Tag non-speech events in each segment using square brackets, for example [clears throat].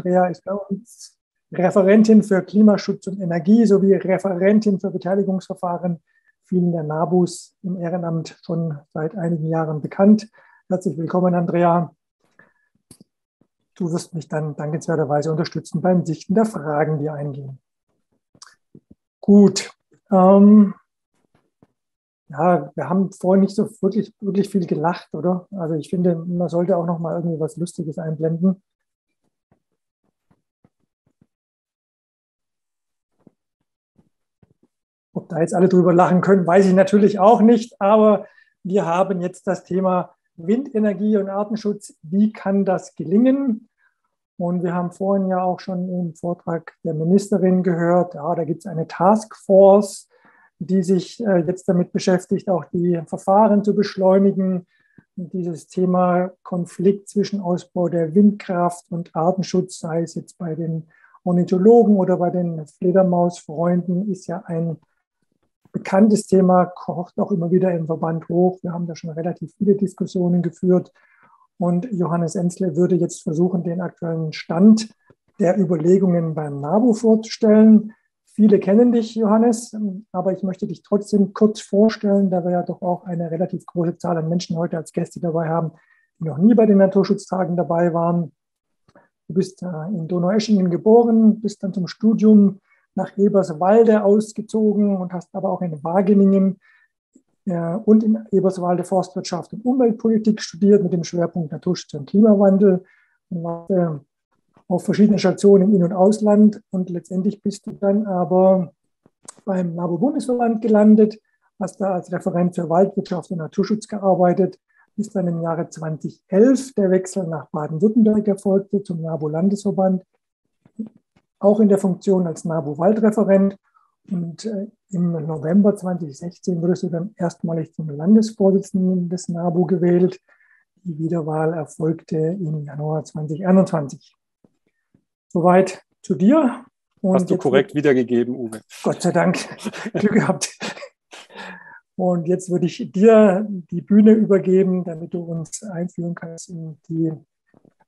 Andrea ist bei uns Referentin für Klimaschutz und Energie sowie Referentin für Beteiligungsverfahren, vielen der NABUs im Ehrenamt schon seit einigen Jahren bekannt. Herzlich willkommen, Andrea. Du wirst mich dann dankenswerterweise unterstützen beim Sichten der Fragen, die eingehen. Gut. Ähm, ja, wir haben vorhin nicht so wirklich, wirklich viel gelacht, oder? Also ich finde, man sollte auch noch mal irgendwie was Lustiges einblenden. Da jetzt alle drüber lachen können, weiß ich natürlich auch nicht. Aber wir haben jetzt das Thema Windenergie und Artenschutz. Wie kann das gelingen? Und wir haben vorhin ja auch schon im Vortrag der Ministerin gehört, ja, da gibt es eine Taskforce, die sich äh, jetzt damit beschäftigt, auch die Verfahren zu beschleunigen. Dieses Thema Konflikt zwischen Ausbau der Windkraft und Artenschutz, sei es jetzt bei den Ornithologen oder bei den Fledermausfreunden, ist ja ein bekanntes Thema, kocht auch immer wieder im Verband hoch. Wir haben da schon relativ viele Diskussionen geführt. Und Johannes Enzle würde jetzt versuchen, den aktuellen Stand der Überlegungen beim NABU vorzustellen. Viele kennen dich, Johannes, aber ich möchte dich trotzdem kurz vorstellen, da wir ja doch auch eine relativ große Zahl an Menschen heute als Gäste dabei haben, die noch nie bei den Naturschutztagen dabei waren. Du bist äh, in Donaueschingen geboren, bist dann zum Studium nach Eberswalde ausgezogen und hast aber auch in Wageningen äh, und in Eberswalde Forstwirtschaft und Umweltpolitik studiert mit dem Schwerpunkt Naturschutz und Klimawandel. Und warst, äh, auf verschiedenen Stationen im In- und Ausland und letztendlich bist du dann aber beim NABU-Bundesverband gelandet, hast da als Referent für Waldwirtschaft und Naturschutz gearbeitet, bis dann im Jahre 2011 der Wechsel nach Baden-Württemberg erfolgte zum NABU-Landesverband, auch in der Funktion als NABU-Waldreferent. Und äh, im November 2016 wurdest du dann erstmalig zum Landesvorsitzenden des NABU gewählt. Die Wiederwahl erfolgte im Januar 2021. Soweit zu dir. Und Hast du korrekt wiedergegeben, Uwe. Gott sei Dank. [laughs] Glück gehabt. Und jetzt würde ich dir die Bühne übergeben, damit du uns einführen kannst in die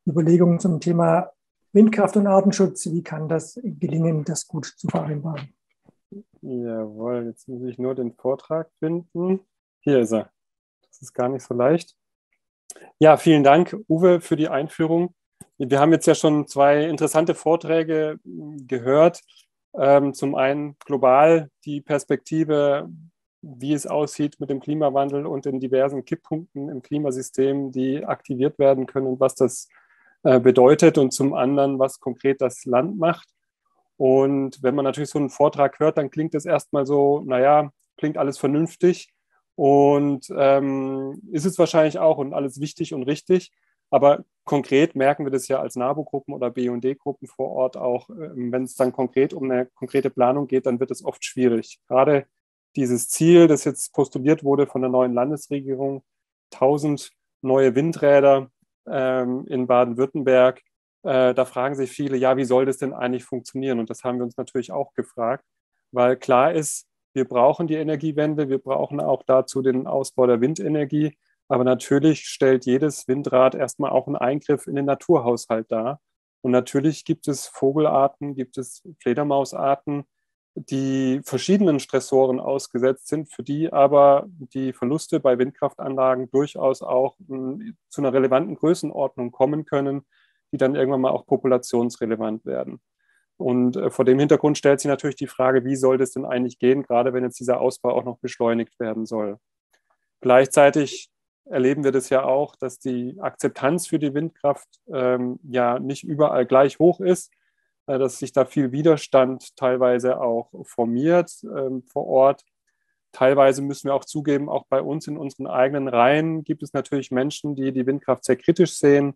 Überlegungen zum Thema Windkraft und Artenschutz. Wie kann das gelingen, das gut zu vereinbaren? Jawohl, jetzt muss ich nur den Vortrag finden. Hier ist er. Das ist gar nicht so leicht. Ja, vielen Dank, Uwe, für die Einführung. Wir haben jetzt ja schon zwei interessante Vorträge hm, gehört. Ähm, zum einen global die Perspektive, wie es aussieht mit dem Klimawandel und den diversen Kipppunkten im Klimasystem, die aktiviert werden können und was das bedeutet. Und zum anderen, was konkret das Land macht. Und wenn man natürlich so einen Vortrag hört, dann klingt es erstmal so, naja, klingt alles vernünftig und ähm, ist es wahrscheinlich auch und alles wichtig und richtig. Aber konkret merken wir das ja als NABU-Gruppen oder BD-Gruppen vor Ort auch, ähm, wenn es dann konkret um eine konkrete Planung geht, dann wird es oft schwierig. Gerade dieses Ziel, das jetzt postuliert wurde von der neuen Landesregierung, 1000 neue Windräder ähm, in Baden-Württemberg, äh, da fragen sich viele, ja, wie soll das denn eigentlich funktionieren? Und das haben wir uns natürlich auch gefragt, weil klar ist, wir brauchen die Energiewende, wir brauchen auch dazu den Ausbau der Windenergie. Aber natürlich stellt jedes Windrad erstmal auch einen Eingriff in den Naturhaushalt dar. Und natürlich gibt es Vogelarten, gibt es Fledermausarten, die verschiedenen Stressoren ausgesetzt sind, für die aber die Verluste bei Windkraftanlagen durchaus auch hm, zu einer relevanten Größenordnung kommen können, die dann irgendwann mal auch populationsrelevant werden. Und äh, vor dem Hintergrund stellt sich natürlich die Frage, wie soll das denn eigentlich gehen, gerade wenn jetzt dieser Ausbau auch noch beschleunigt werden soll. Gleichzeitig erleben wir das ja auch, dass die Akzeptanz für die Windkraft ähm, ja nicht überall gleich hoch ist, dass sich da viel Widerstand teilweise auch formiert ähm, vor Ort. Teilweise müssen wir auch zugeben, auch bei uns in unseren eigenen Reihen gibt es natürlich Menschen, die die Windkraft sehr kritisch sehen,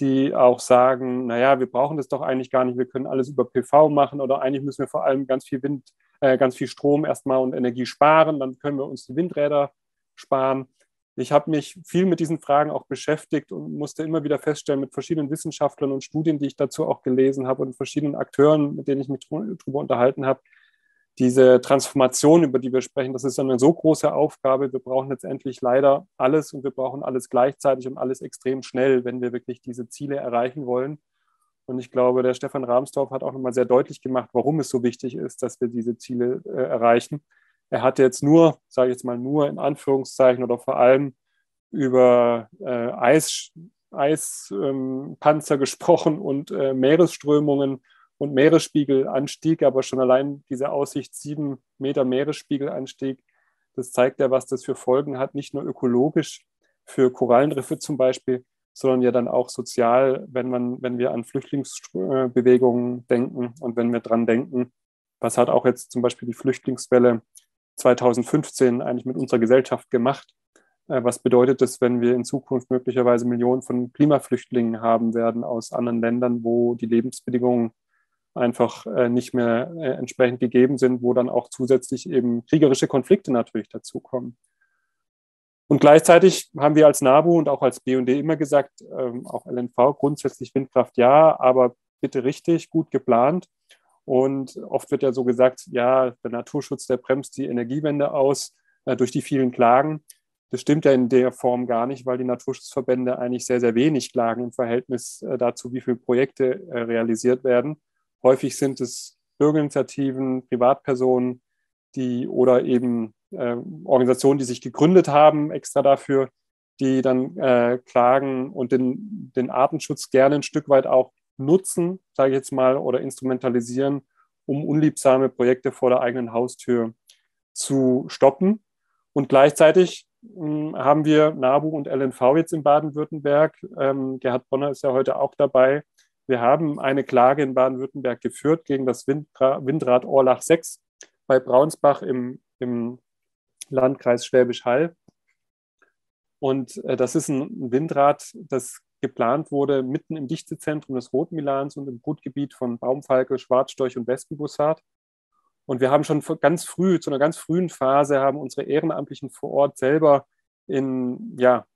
die auch sagen, naja, wir brauchen das doch eigentlich gar nicht, wir können alles über PV machen oder eigentlich müssen wir vor allem ganz viel Wind, äh, ganz viel Strom erstmal und Energie sparen, dann können wir uns die Windräder sparen. Ich habe mich viel mit diesen Fragen auch beschäftigt und musste immer wieder feststellen mit verschiedenen Wissenschaftlern und Studien, die ich dazu auch gelesen habe und verschiedenen Akteuren, mit denen ich mich darüber unterhalten habe, diese Transformation, über die wir sprechen, das ist eine so große Aufgabe. Wir brauchen letztendlich leider alles und wir brauchen alles gleichzeitig und alles extrem schnell, wenn wir wirklich diese Ziele erreichen wollen. Und ich glaube, der Stefan Rahmstorff hat auch nochmal sehr deutlich gemacht, warum es so wichtig ist, dass wir diese Ziele äh, erreichen. Er hatte jetzt nur, sage ich jetzt mal nur in Anführungszeichen oder vor allem über äh, Eis, Eispanzer ähm, gesprochen und äh, Meeresströmungen und Meeresspiegelanstieg, aber schon allein diese Aussicht, sieben Meter Meeresspiegelanstieg, das zeigt ja, was das für Folgen hat, nicht nur ökologisch für Korallenriffe zum Beispiel, sondern ja dann auch sozial, wenn, man, wenn wir an Flüchtlingsbewegungen denken und wenn wir dran denken, was hat auch jetzt zum Beispiel die Flüchtlingswelle 2015 eigentlich mit unserer Gesellschaft gemacht? Äh, was bedeutet das, wenn wir in Zukunft möglicherweise Millionen von Klimaflüchtlingen haben werden aus anderen Ländern, wo die Lebensbedingungen einfach äh, nicht mehr äh, entsprechend gegeben sind, wo dann auch zusätzlich eben kriegerische Konflikte natürlich dazukommen. Und gleichzeitig haben wir als NABU und auch als BUND immer gesagt, ähm, auch LNV, grundsätzlich Windkraft ja, aber bitte richtig, gut geplant. Und oft wird ja so gesagt, ja, der Naturschutz, der bremst die Energiewende aus äh, durch die vielen Klagen. Das stimmt ja in der Form gar nicht, weil die Naturschutzverbände eigentlich sehr, sehr wenig klagen im Verhältnis äh, dazu, wie viele Projekte äh, realisiert werden. Häufig sind es Bürgerinitiativen, Privatpersonen, die oder eben äh, Organisationen, die sich gegründet haben, extra dafür, die dann äh, klagen und den, den Artenschutz gerne ein Stück weit auch nutzen, sage ich jetzt mal, oder instrumentalisieren, um unliebsame Projekte vor der eigenen Haustür zu stoppen. Und gleichzeitig hm, haben wir NABU und LNV jetzt in Baden-Württemberg. Ähm, Gerhard Bonner ist ja heute auch dabei. Wir haben eine Klage in Baden-Württemberg geführt gegen das Windra Windrad Orlach 6 bei Braunsbach im, im Landkreis Schwäbisch Hall. Und äh, das ist ein Windrad, das geplant wurde mitten im Dichtezentrum des Rotmilans und im Brutgebiet von Baumfalke, Schwarzstorch und Wespenbussard. Und wir haben schon ganz früh, zu einer ganz frühen Phase, haben unsere Ehrenamtlichen vor Ort selber in ja,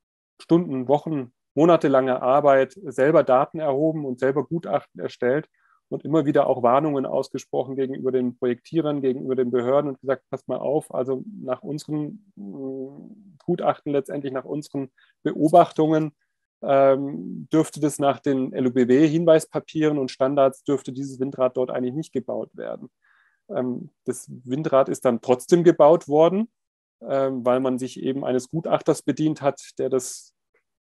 Stunden, Wochen, monatelange Arbeit selber Daten erhoben und selber Gutachten erstellt und immer wieder auch Warnungen ausgesprochen gegenüber den Projektierern, gegenüber den Behörden und gesagt, passt mal auf, also nach unseren mm, Gutachten, letztendlich nach unseren Beobachtungen, dürfte das nach den LUBW-Hinweispapieren und Standards, dürfte dieses Windrad dort eigentlich nicht gebaut werden. Ähm, das Windrad ist dann trotzdem gebaut worden, ähm, weil man sich eben eines Gutachters bedient hat, der das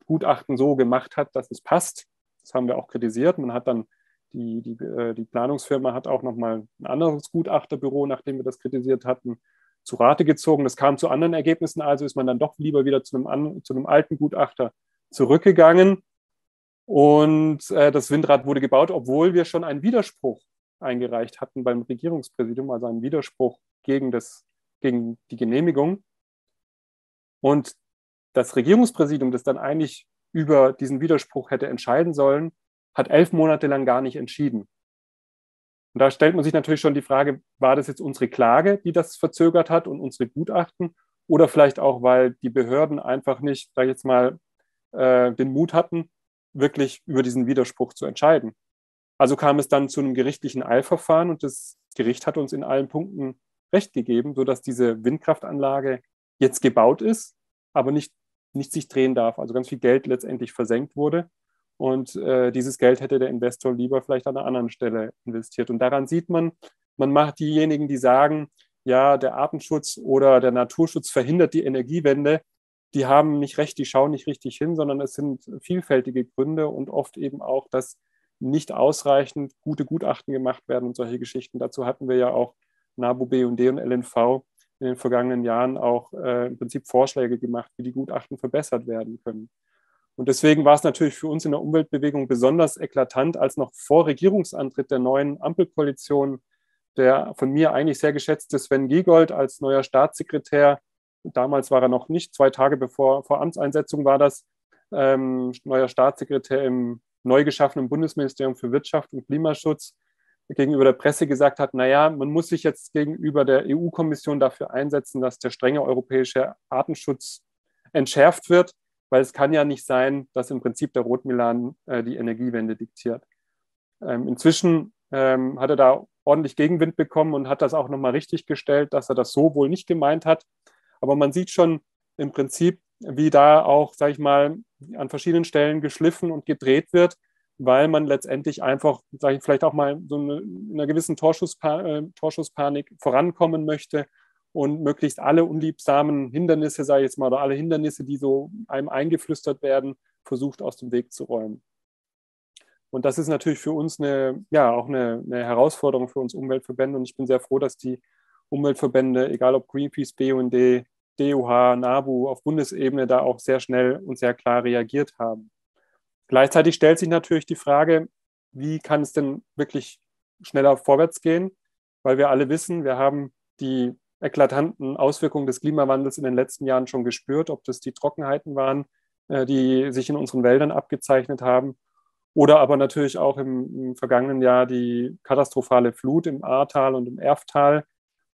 Gutachten so gemacht hat, dass es passt. Das haben wir auch kritisiert. Man hat dann die, die, äh, die Planungsfirma hat auch nochmal ein anderes Gutachterbüro, nachdem wir das kritisiert hatten, zu Rate gezogen. Das kam zu anderen Ergebnissen, also ist man dann doch lieber wieder zu einem, zu einem alten Gutachter zurückgegangen. Und äh, das Windrad wurde gebaut, obwohl wir schon einen Widerspruch eingereicht hatten beim Regierungspräsidium, also einen Widerspruch gegen, das, gegen die Genehmigung. Und das Regierungspräsidium, das dann eigentlich über diesen Widerspruch hätte entscheiden sollen, hat elf Monate lang gar nicht entschieden. Und da stellt man sich natürlich schon die Frage, war das jetzt unsere Klage, die das verzögert hat und unsere Gutachten? Oder vielleicht auch, weil die Behörden einfach nicht, sag ich jetzt mal, äh, den Mut hatten, wirklich über diesen Widerspruch zu entscheiden. Also kam es dann zu einem gerichtlichen Eilverfahren und das Gericht hat uns in allen Punkten Recht gegeben, sodass diese Windkraftanlage jetzt gebaut ist, aber nicht, nicht sich drehen darf. Also ganz viel Geld letztendlich versenkt wurde und äh, dieses Geld hätte der Investor lieber vielleicht an einer anderen Stelle investiert. Und daran sieht man, man macht diejenigen, die sagen, ja, der Artenschutz oder der Naturschutz verhindert die Energiewende, die haben nicht recht, die schauen nicht richtig hin, sondern es sind vielfältige Gründe und oft eben auch, dass nicht ausreichend gute Gutachten gemacht werden und solche Geschichten. Dazu hatten wir ja auch NABU, BUND und LNV in den vergangenen Jahren auch äh, im Prinzip Vorschläge gemacht, wie die Gutachten verbessert werden können. Und deswegen war es natürlich für uns in der Umweltbewegung besonders eklatant, als noch vor Regierungsantritt der neuen Ampelkoalition der von mir eigentlich sehr geschätzte Sven Giegold als neuer Staatssekretär, damals war er noch nicht, zwei Tage bevor vor Amtseinsetzung war das, ähm, neuer Staatssekretär im neu geschaffenen Bundesministerium für Wirtschaft und Klimaschutz, gegenüber der Presse gesagt hat, naja, man muss sich jetzt gegenüber der EU-Kommission dafür einsetzen, dass der strenge europäische Artenschutz entschärft wird weil es kann ja nicht sein, dass im Prinzip der Rotmilan äh, die Energiewende diktiert. Ähm, inzwischen ähm, hat er da ordentlich Gegenwind bekommen und hat das auch nochmal richtig gestellt, dass er das so wohl nicht gemeint hat. Aber man sieht schon im Prinzip, wie da auch, sage ich mal, an verschiedenen Stellen geschliffen und gedreht wird, weil man letztendlich einfach, sage ich vielleicht auch mal, so eine, in einer gewissen Torschusspa äh, Torschusspanik vorankommen möchte und möglichst alle unliebsamen Hindernisse, sage ich jetzt mal, oder alle Hindernisse, die so einem eingeflüstert werden, versucht aus dem Weg zu räumen. Und das ist natürlich für uns eine, ja, auch eine, eine Herausforderung für uns Umweltverbände. Und ich bin sehr froh, dass die Umweltverbände, egal ob Greenpeace, BUND, DUH, NABU auf Bundesebene da auch sehr schnell und sehr klar reagiert haben. Gleichzeitig stellt sich natürlich die Frage, wie kann es denn wirklich schneller vorwärts gehen? Weil wir alle wissen, wir haben die eklatanten Auswirkungen des Klimawandels in den letzten Jahren schon gespürt, ob das die Trockenheiten waren, äh, die sich in unseren Wäldern abgezeichnet haben, oder aber natürlich auch im, im vergangenen Jahr die katastrophale Flut im Ahrtal und im Erftal,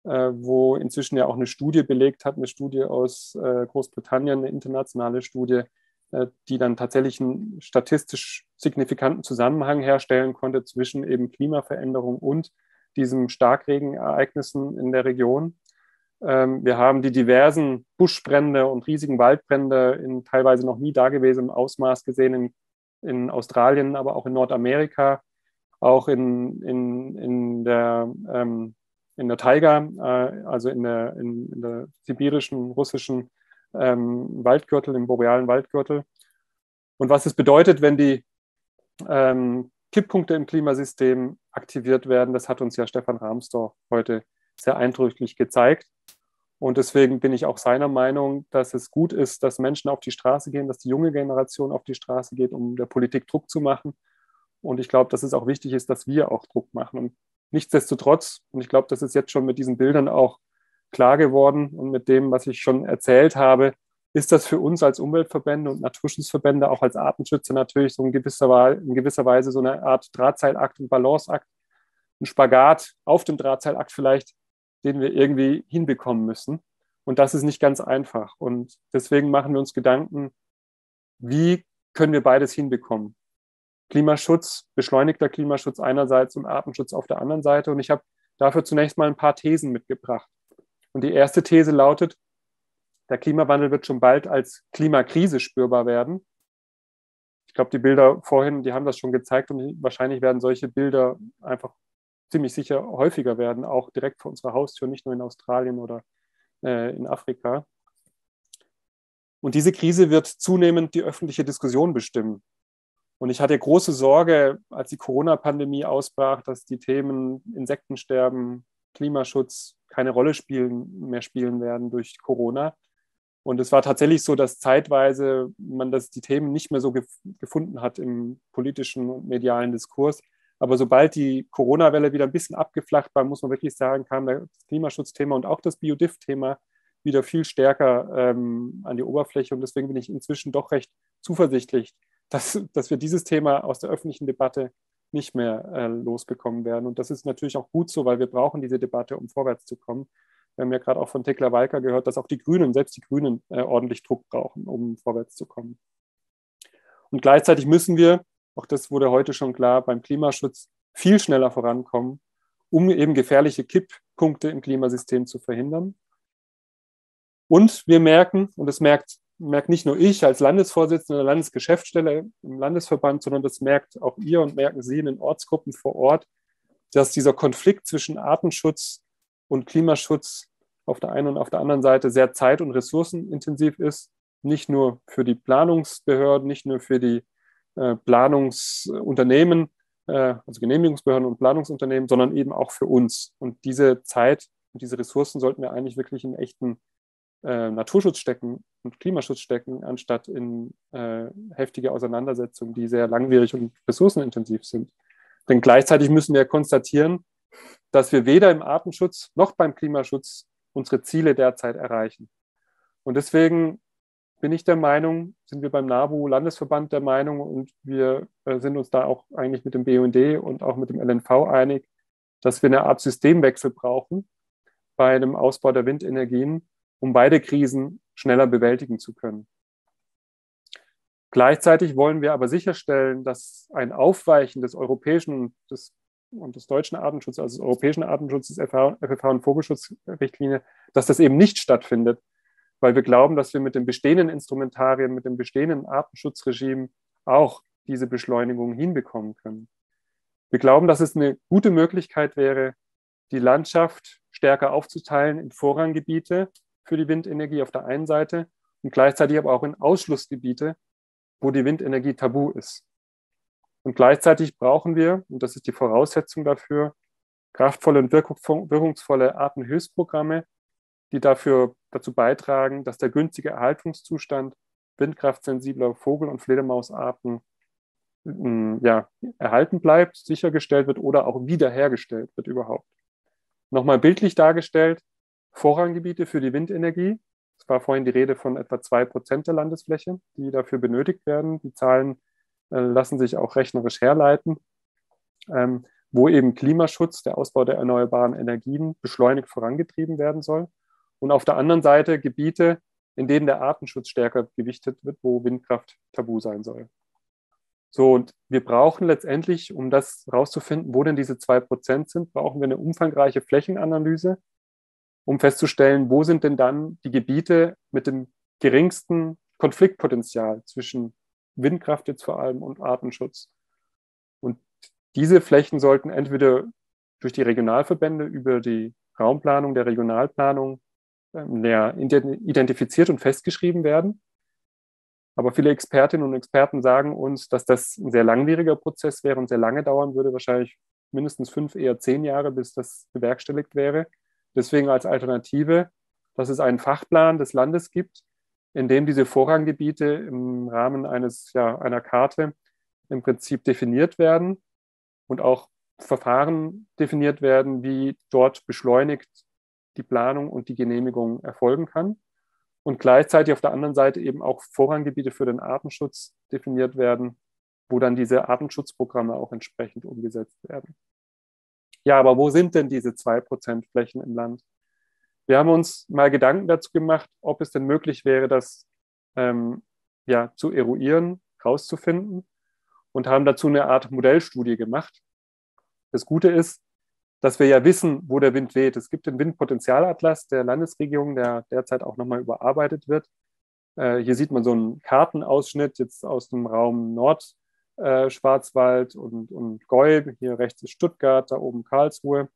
wo inzwischen ja auch eine Studie belegt hat, eine Studie aus äh, Großbritannien, eine internationale Studie, äh, die dann tatsächlich einen statistisch signifikanten Zusammenhang herstellen konnte zwischen eben Klimaveränderung und diesen Starkregenereignissen in der Region. Ähm, wir haben die diversen Buschbrände und riesigen Waldbrände in teilweise noch nie dagewesenem Ausmaß gesehen in, in Australien, aber auch in Nordamerika, auch in, in, in der, ähm, in der Taiga, äh, also in der, in, in der sibirischen, russischen ähm, Waldgürtel, im borealen Waldgürtel. Und was es bedeutet, wenn die ähm, Kipppunkte im Klimasystem aktiviert werden, das hat uns ja Stefan Rahmsdorf heute sehr eindrücklich gezeigt. Und deswegen bin ich auch seiner Meinung, dass es gut ist, dass Menschen auf die Straße gehen, dass die junge Generation auf die Straße geht, um der Politik Druck zu machen. Und ich glaube, dass es auch wichtig ist, dass wir auch Druck machen. Und nichtsdestotrotz, und ich glaube, das ist jetzt schon mit diesen Bildern auch klar geworden und mit dem, was ich schon erzählt habe, ist das für uns als Umweltverbände und Naturschutzverbände, auch als Artenschützer natürlich so in gewisser, in gewisser Weise so eine Art Drahtseilakt und Balanceakt, ein Spagat auf dem Drahtseilakt vielleicht, den wir irgendwie hinbekommen müssen. Und das ist nicht ganz einfach. Und deswegen machen wir uns Gedanken, wie können wir beides hinbekommen? Klimaschutz, beschleunigter Klimaschutz einerseits und Artenschutz auf der anderen Seite. Und ich habe dafür zunächst mal ein paar Thesen mitgebracht. Und die erste These lautet, der Klimawandel wird schon bald als Klimakrise spürbar werden. Ich glaube, die Bilder vorhin, die haben das schon gezeigt und wahrscheinlich werden solche Bilder einfach ziemlich sicher häufiger werden, auch direkt vor unserer Haustür, nicht nur in Australien oder äh, in Afrika. Und diese Krise wird zunehmend die öffentliche Diskussion bestimmen. Und ich hatte große Sorge, als die Corona-Pandemie ausbrach, dass die Themen Insektensterben, Klimaschutz keine Rolle spielen, mehr spielen werden durch Corona. Und es war tatsächlich so, dass zeitweise man das, die Themen nicht mehr so gef gefunden hat im politischen und medialen Diskurs. Aber sobald die Corona-Welle wieder ein bisschen abgeflacht war, muss man wirklich sagen, kam das Klimaschutzthema und auch das Biodiff-Thema wieder viel stärker ähm, an die Oberfläche. Und deswegen bin ich inzwischen doch recht zuversichtlich, dass, dass wir dieses Thema aus der öffentlichen Debatte nicht mehr äh, losbekommen werden. Und das ist natürlich auch gut so, weil wir brauchen diese Debatte, um vorwärts zu kommen. Wir haben ja gerade auch von Tekla Walker gehört, dass auch die Grünen, selbst die Grünen, äh, ordentlich Druck brauchen, um vorwärts zu kommen. Und gleichzeitig müssen wir, auch das wurde heute schon klar, beim Klimaschutz viel schneller vorankommen, um eben gefährliche Kipppunkte im Klimasystem zu verhindern. Und wir merken, und das merkt merkt nicht nur ich als Landesvorsitzender der Landesgeschäftsstelle im Landesverband, sondern das merkt auch ihr und merken Sie in den Ortsgruppen vor Ort, dass dieser Konflikt zwischen Artenschutz und Klimaschutz auf der einen und auf der anderen Seite sehr zeit- und ressourcenintensiv ist. Nicht nur für die Planungsbehörden, nicht nur für die äh, Planungsunternehmen, äh, also Genehmigungsbehörden und Planungsunternehmen, sondern eben auch für uns. Und diese Zeit und diese Ressourcen sollten wir eigentlich wirklich in echten äh, Naturschutz stecken und Klimaschutz stecken, anstatt in äh, heftige Auseinandersetzungen, die sehr langwierig und ressourcenintensiv sind. Denn gleichzeitig müssen wir konstatieren, dass wir weder im Artenschutz noch beim Klimaschutz unsere Ziele derzeit erreichen. Und deswegen bin ich der Meinung, sind wir beim NABU Landesverband der Meinung und wir äh, sind uns da auch eigentlich mit dem BUND und auch mit dem LNV einig, dass wir eine Art Systemwechsel brauchen bei dem Ausbau der Windenergien, um beide Krisen schneller bewältigen zu können. Gleichzeitig wollen wir aber sicherstellen, dass ein Aufweichen des europäischen und des, und des deutschen Artenschutzes, also des europäischen Artenschutzes, FFH und Vogelschutzrichtlinie, dass das eben nicht stattfindet, weil wir glauben, dass wir mit den bestehenden Instrumentarien, mit dem bestehenden Artenschutzregime auch diese Beschleunigung hinbekommen können. Wir glauben, dass es eine gute Möglichkeit wäre, die Landschaft stärker aufzuteilen in Vorranggebiete für die Windenergie auf der einen Seite und gleichzeitig aber auch in Ausschlussgebiete, wo die Windenergie tabu ist. Und gleichzeitig brauchen wir, und das ist die Voraussetzung dafür, kraftvolle und wirkungsvolle Artenhilfsprogramme, die dafür dazu beitragen, dass der günstige Erhaltungszustand windkraftsensibler Vogel- und Fledermausarten ja, erhalten bleibt, sichergestellt wird oder auch wiederhergestellt wird überhaupt. Nochmal bildlich dargestellt, Vorranggebiete für die Windenergie. Es war vorhin die Rede von etwa zwei Prozent der Landesfläche, die dafür benötigt werden. Die Zahlen äh, lassen sich auch rechnerisch herleiten, ähm, wo eben Klimaschutz, der Ausbau der erneuerbaren Energien beschleunigt vorangetrieben werden soll. Und auf der anderen Seite Gebiete, in denen der Artenschutz stärker gewichtet wird, wo Windkraft tabu sein soll. So, und wir brauchen letztendlich, um das rauszufinden, wo denn diese zwei Prozent sind, brauchen wir eine umfangreiche Flächenanalyse, um festzustellen, wo sind denn dann die Gebiete mit dem geringsten Konfliktpotenzial zwischen Windkraft jetzt vor allem und Artenschutz. Und diese Flächen sollten entweder durch die Regionalverbände über die Raumplanung der Regionalplanung näher identifiziert und festgeschrieben werden aber viele Expertinnen und Experten sagen uns, dass das ein sehr langwieriger Prozess wäre und sehr lange dauern würde, wahrscheinlich mindestens fünf, eher zehn Jahre, bis das bewerkstelligt wäre. Deswegen als Alternative, dass es einen Fachplan des Landes gibt, in dem diese Vorranggebiete im Rahmen eines, ja, einer Karte im Prinzip definiert werden und auch Verfahren definiert werden, wie dort beschleunigt die Planung und die Genehmigung erfolgen kann und gleichzeitig auf der anderen Seite eben auch Vorranggebiete für den Artenschutz definiert werden, wo dann diese Artenschutzprogramme auch entsprechend umgesetzt werden. Ja, aber wo sind denn diese zwei Prozent Flächen im Land? Wir haben uns mal Gedanken dazu gemacht, ob es denn möglich wäre, das ähm, ja, zu eruieren, rauszufinden und haben dazu eine Art Modellstudie gemacht. Das Gute ist, dass wir ja wissen, wo der Wind weht. Es gibt den Windpotenzialatlas der Landesregierung, der derzeit auch nochmal überarbeitet wird. Äh, hier sieht man so einen Kartenausschnitt jetzt aus dem Raum Nordschwarzwald äh, und, und Gäu. Hier rechts ist Stuttgart, da oben Karlsruhe.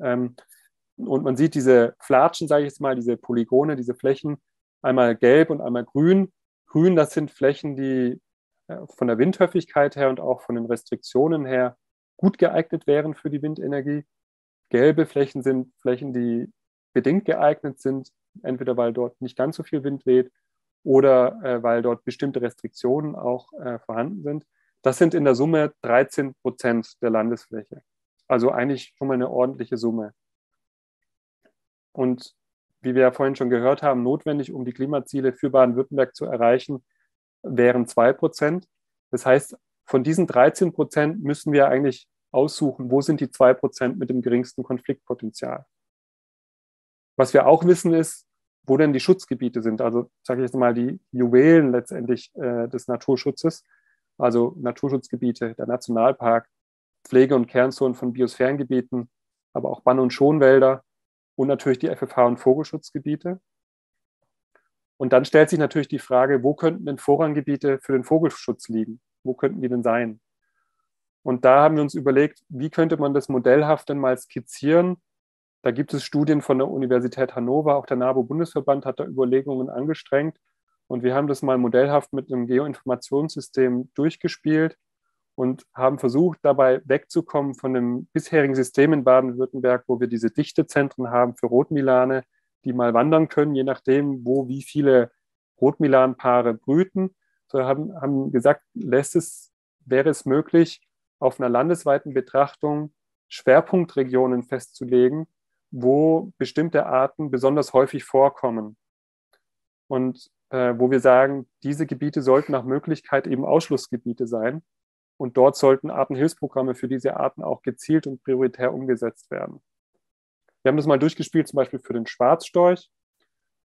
Ähm, und man sieht diese Flatschen, sage ich jetzt mal, diese Polygone, diese Flächen, einmal gelb und einmal grün. Grün, das sind Flächen, die äh, von der Windhöfigkeit her und auch von den Restriktionen her gut geeignet wären für die Windenergie. Gelbe Flächen sind Flächen, die bedingt geeignet sind, entweder weil dort nicht ganz so viel Wind weht oder äh, weil dort bestimmte Restriktionen auch äh, vorhanden sind. Das sind in der Summe 13 Prozent der Landesfläche. Also eigentlich schon mal eine ordentliche Summe. Und wie wir ja vorhin schon gehört haben, notwendig, um die Klimaziele für Baden-Württemberg zu erreichen, wären zwei Prozent. Das heißt, von diesen 13 Prozent müssen wir eigentlich aussuchen, wo sind die zwei Prozent mit dem geringsten Konfliktpotenzial. Was wir auch wissen ist, wo denn die Schutzgebiete sind. Also sage ich jetzt mal die Juwelen letztendlich äh, des Naturschutzes, also Naturschutzgebiete, der Nationalpark, Pflege- und Kernzonen von Biosphärengebieten, aber auch Bann- und Schonwälder und natürlich die FFH- und Vogelschutzgebiete. Und dann stellt sich natürlich die Frage, wo könnten denn Vorranggebiete für den Vogelschutz liegen? Wo könnten die denn sein? Und da haben wir uns überlegt, wie könnte man das modellhaft denn mal skizzieren? Da gibt es Studien von der Universität Hannover, auch der NABU-Bundesverband hat da Überlegungen angestrengt. Und wir haben das mal modellhaft mit einem Geoinformationssystem durchgespielt und haben versucht, dabei wegzukommen von dem bisherigen System in Baden-Württemberg, wo wir diese Dichtezentren haben für Rotmilane, die mal wandern können, je nachdem, wo wie viele Rotmilanpaare brüten. So haben, haben gesagt, lässt es, wäre es möglich, auf einer landesweiten Betrachtung Schwerpunktregionen festzulegen, wo bestimmte Arten besonders häufig vorkommen. Und äh, wo wir sagen, diese Gebiete sollten nach Möglichkeit eben Ausschlussgebiete sein. Und dort sollten Artenhilfsprogramme für diese Arten auch gezielt und prioritär umgesetzt werden. Wir haben das mal durchgespielt, zum Beispiel für den Schwarzstorch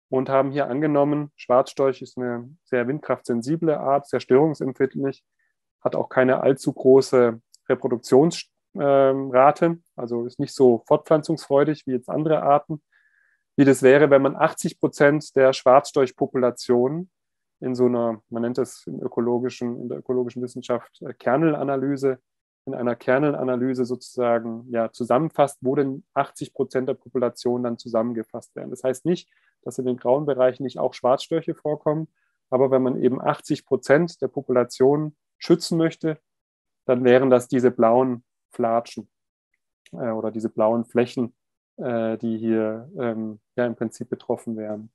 und haben hier angenommen, Schwarzstorch ist eine sehr windkraftsensible Art, sehr störungsempfindlich, hat auch keine allzu große Reproduktionsrate, also ist nicht so fortpflanzungsfreudig wie jetzt andere Arten, wie das wäre, wenn man 80 Prozent der Schwarzstorchpopulation in so einer, man nennt das im ökologischen, in der ökologischen Wissenschaft äh, Kernelanalyse, in einer Kernelanalyse sozusagen ja, zusammenfasst, wo denn 80 Prozent der Population dann zusammengefasst werden. Das heißt nicht, dass in den grauen Bereichen nicht auch Schwarzstörche vorkommen, aber wenn man eben 80 Prozent der Population schützen möchte, dann wären das diese blauen Flatschen äh, oder diese blauen Flächen, äh, die hier ähm, ja im Prinzip betroffen wären.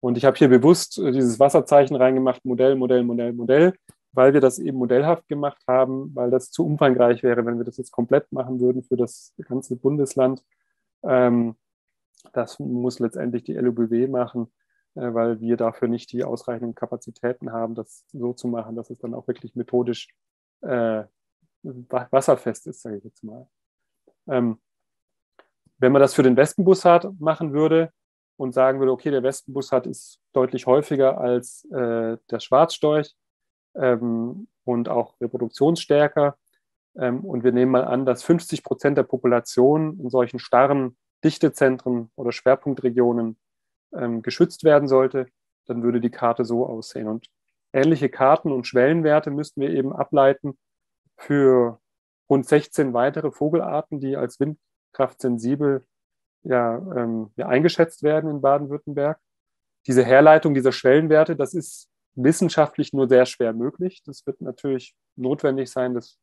Und ich habe hier bewusst äh, dieses Wasserzeichen reingemacht, Modell, Modell, Modell, Modell, weil wir das eben modellhaft gemacht haben, weil das zu umfangreich wäre, wenn wir das jetzt komplett machen würden für das ganze Bundesland. Ähm, das muss letztendlich die LUBW machen, äh, weil wir dafür nicht die ausreichenden Kapazitäten haben, das so zu machen, dass es dann auch wirklich methodisch äh, wasserfest ist, sage ich jetzt mal. Ähm, wenn man das für den Wespenbussard machen würde und sagen würde, okay, der Wespenbussard ist deutlich häufiger als äh, der Schwarzstorch ähm, und auch reproduktionsstärker, ähm, und wir nehmen mal an, dass 50 Prozent der Population in solchen starren Dichtezentren oder Schwerpunktregionen ähm, geschützt werden sollte, dann würde die Karte so aussehen. Und ähnliche Karten und Schwellenwerte müssten wir eben ableiten für rund 16 weitere Vogelarten, die als windkraftsensibel ja, ähm, ja, eingeschätzt werden in Baden-Württemberg. Diese Herleitung dieser Schwellenwerte, das ist wissenschaftlich nur sehr schwer möglich. Das wird natürlich notwendig sein, das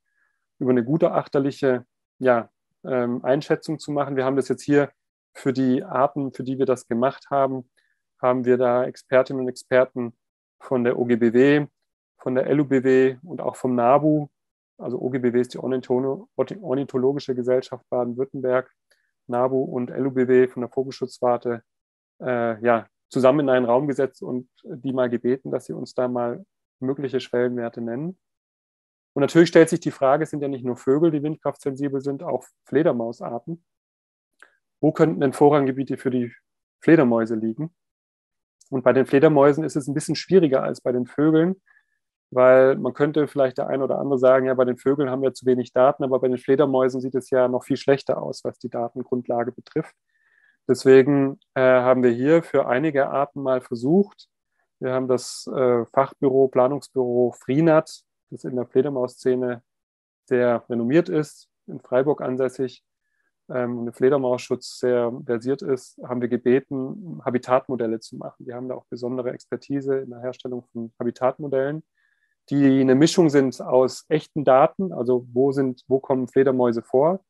über eine gutachterliche ja, ähm, Einschätzung zu machen. Wir haben das jetzt hier für die Arten, für die wir das gemacht haben, haben wir da Expertinnen und Experten von der OGBW, von der LUBW und auch vom NABU also OGBW ist die Ornithologische Gesellschaft Baden-Württemberg, NABU und LUBW von der Vogelschutzwarte, äh, ja, zusammen in einen Raum gesetzt und die mal gebeten, dass sie uns da mal mögliche Schwellenwerte nennen. Und natürlich stellt sich die Frage, es sind ja nicht nur Vögel, die windkraftsensibel sind, auch Fledermausarten. Wo könnten denn Vorranggebiete für die Fledermäuse liegen? Und bei den Fledermäusen ist es ein bisschen schwieriger als bei den Vögeln, weil man könnte vielleicht der ein oder andere sagen, ja, bei den Vögeln haben wir zu wenig Daten, aber bei den Fledermäusen sieht es ja noch viel schlechter aus, was die Datengrundlage betrifft. Deswegen äh, haben wir hier für einige Arten mal versucht, wir haben das äh, Fachbüro, Planungsbüro Freenat, das in der Fledermausszene sehr renommiert ist, in Freiburg ansässig, ähm, der Fledermausschutz sehr versiert ist, haben wir gebeten, Habitatmodelle zu machen. Wir haben da auch besondere Expertise in der Herstellung von Habitatmodellen die eine Mischung sind aus echten Daten, also wo sind, wo kommen Fledermäuse vor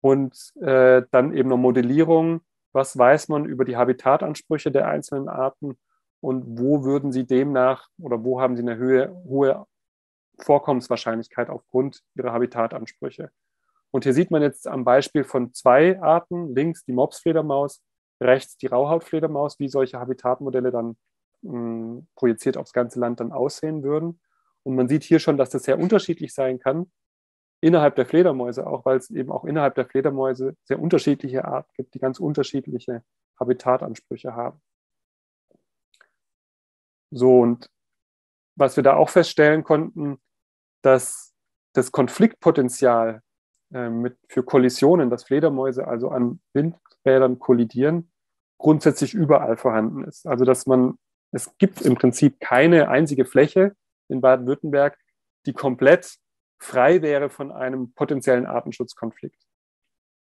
und äh, dann eben eine Modellierung, was weiß man über die Habitatansprüche der einzelnen Arten und wo würden sie demnach oder wo haben sie eine Höhe, hohe Vorkommenswahrscheinlichkeit aufgrund ihrer Habitatansprüche. Und hier sieht man jetzt am Beispiel von zwei Arten, links die Mopsfledermaus, rechts die Rauhautfledermaus, wie solche Habitatmodelle dann mh, hm, projiziert aufs ganze Land dann aussehen würden. Und man sieht hier schon, dass das sehr unterschiedlich sein kann, innerhalb der Fledermäuse auch, weil es eben auch innerhalb der Fledermäuse sehr unterschiedliche Arten gibt, die ganz unterschiedliche Habitatansprüche haben. So, und was wir da auch feststellen konnten, dass das Konfliktpotenzial äh, mit, für Kollisionen, dass Fledermäuse also an Windrädern kollidieren, grundsätzlich überall vorhanden ist. Also dass man, es gibt im Prinzip keine einzige Fläche, in Baden-Württemberg, die komplett frei wäre von einem potenziellen Artenschutzkonflikt.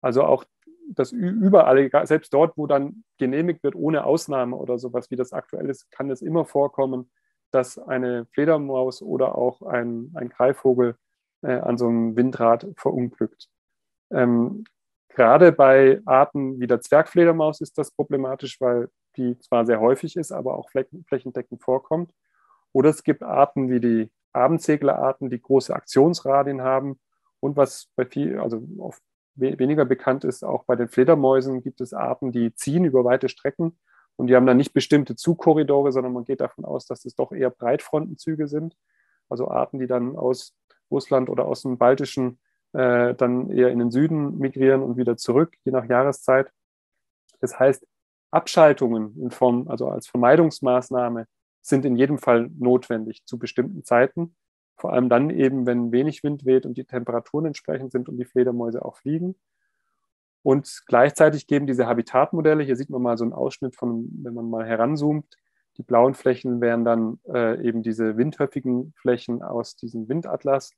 Also auch das überall, selbst dort, wo dann genehmigt wird, ohne Ausnahme oder sowas, wie das aktuell ist, kann es immer vorkommen, dass eine Fledermaus oder auch ein, ein Greifvogel äh, an so einem Windrad verunglückt. Ähm, gerade bei Arten wie der Zwergfledermaus ist das problematisch, weil die zwar sehr häufig ist, aber auch flächendeckend vorkommt. Oder es gibt Arten wie die Abendseglerarten, die große Aktionsradien haben. Und was bei viel, also oft weniger bekannt ist, auch bei den Fledermäusen gibt es Arten, die ziehen über weite Strecken und die haben dann nicht bestimmte Zugkorridore, sondern man geht davon aus, dass es doch eher Breitfrontenzüge sind. Also Arten, die dann aus Russland oder aus dem Baltischen äh, dann eher in den Süden migrieren und wieder zurück, je nach Jahreszeit. Das heißt, Abschaltungen in Form, also als Vermeidungsmaßnahme sind in jedem Fall notwendig zu bestimmten Zeiten. Vor allem dann eben, wenn wenig Wind weht und die Temperaturen entsprechend sind und die Fledermäuse auch fliegen. Und gleichzeitig geben diese Habitatmodelle, hier sieht man mal so einen Ausschnitt von, wenn man mal heranzoomt, Die blauen Flächen wären dann äh, eben diese windhöfigen Flächen aus diesem Windatlas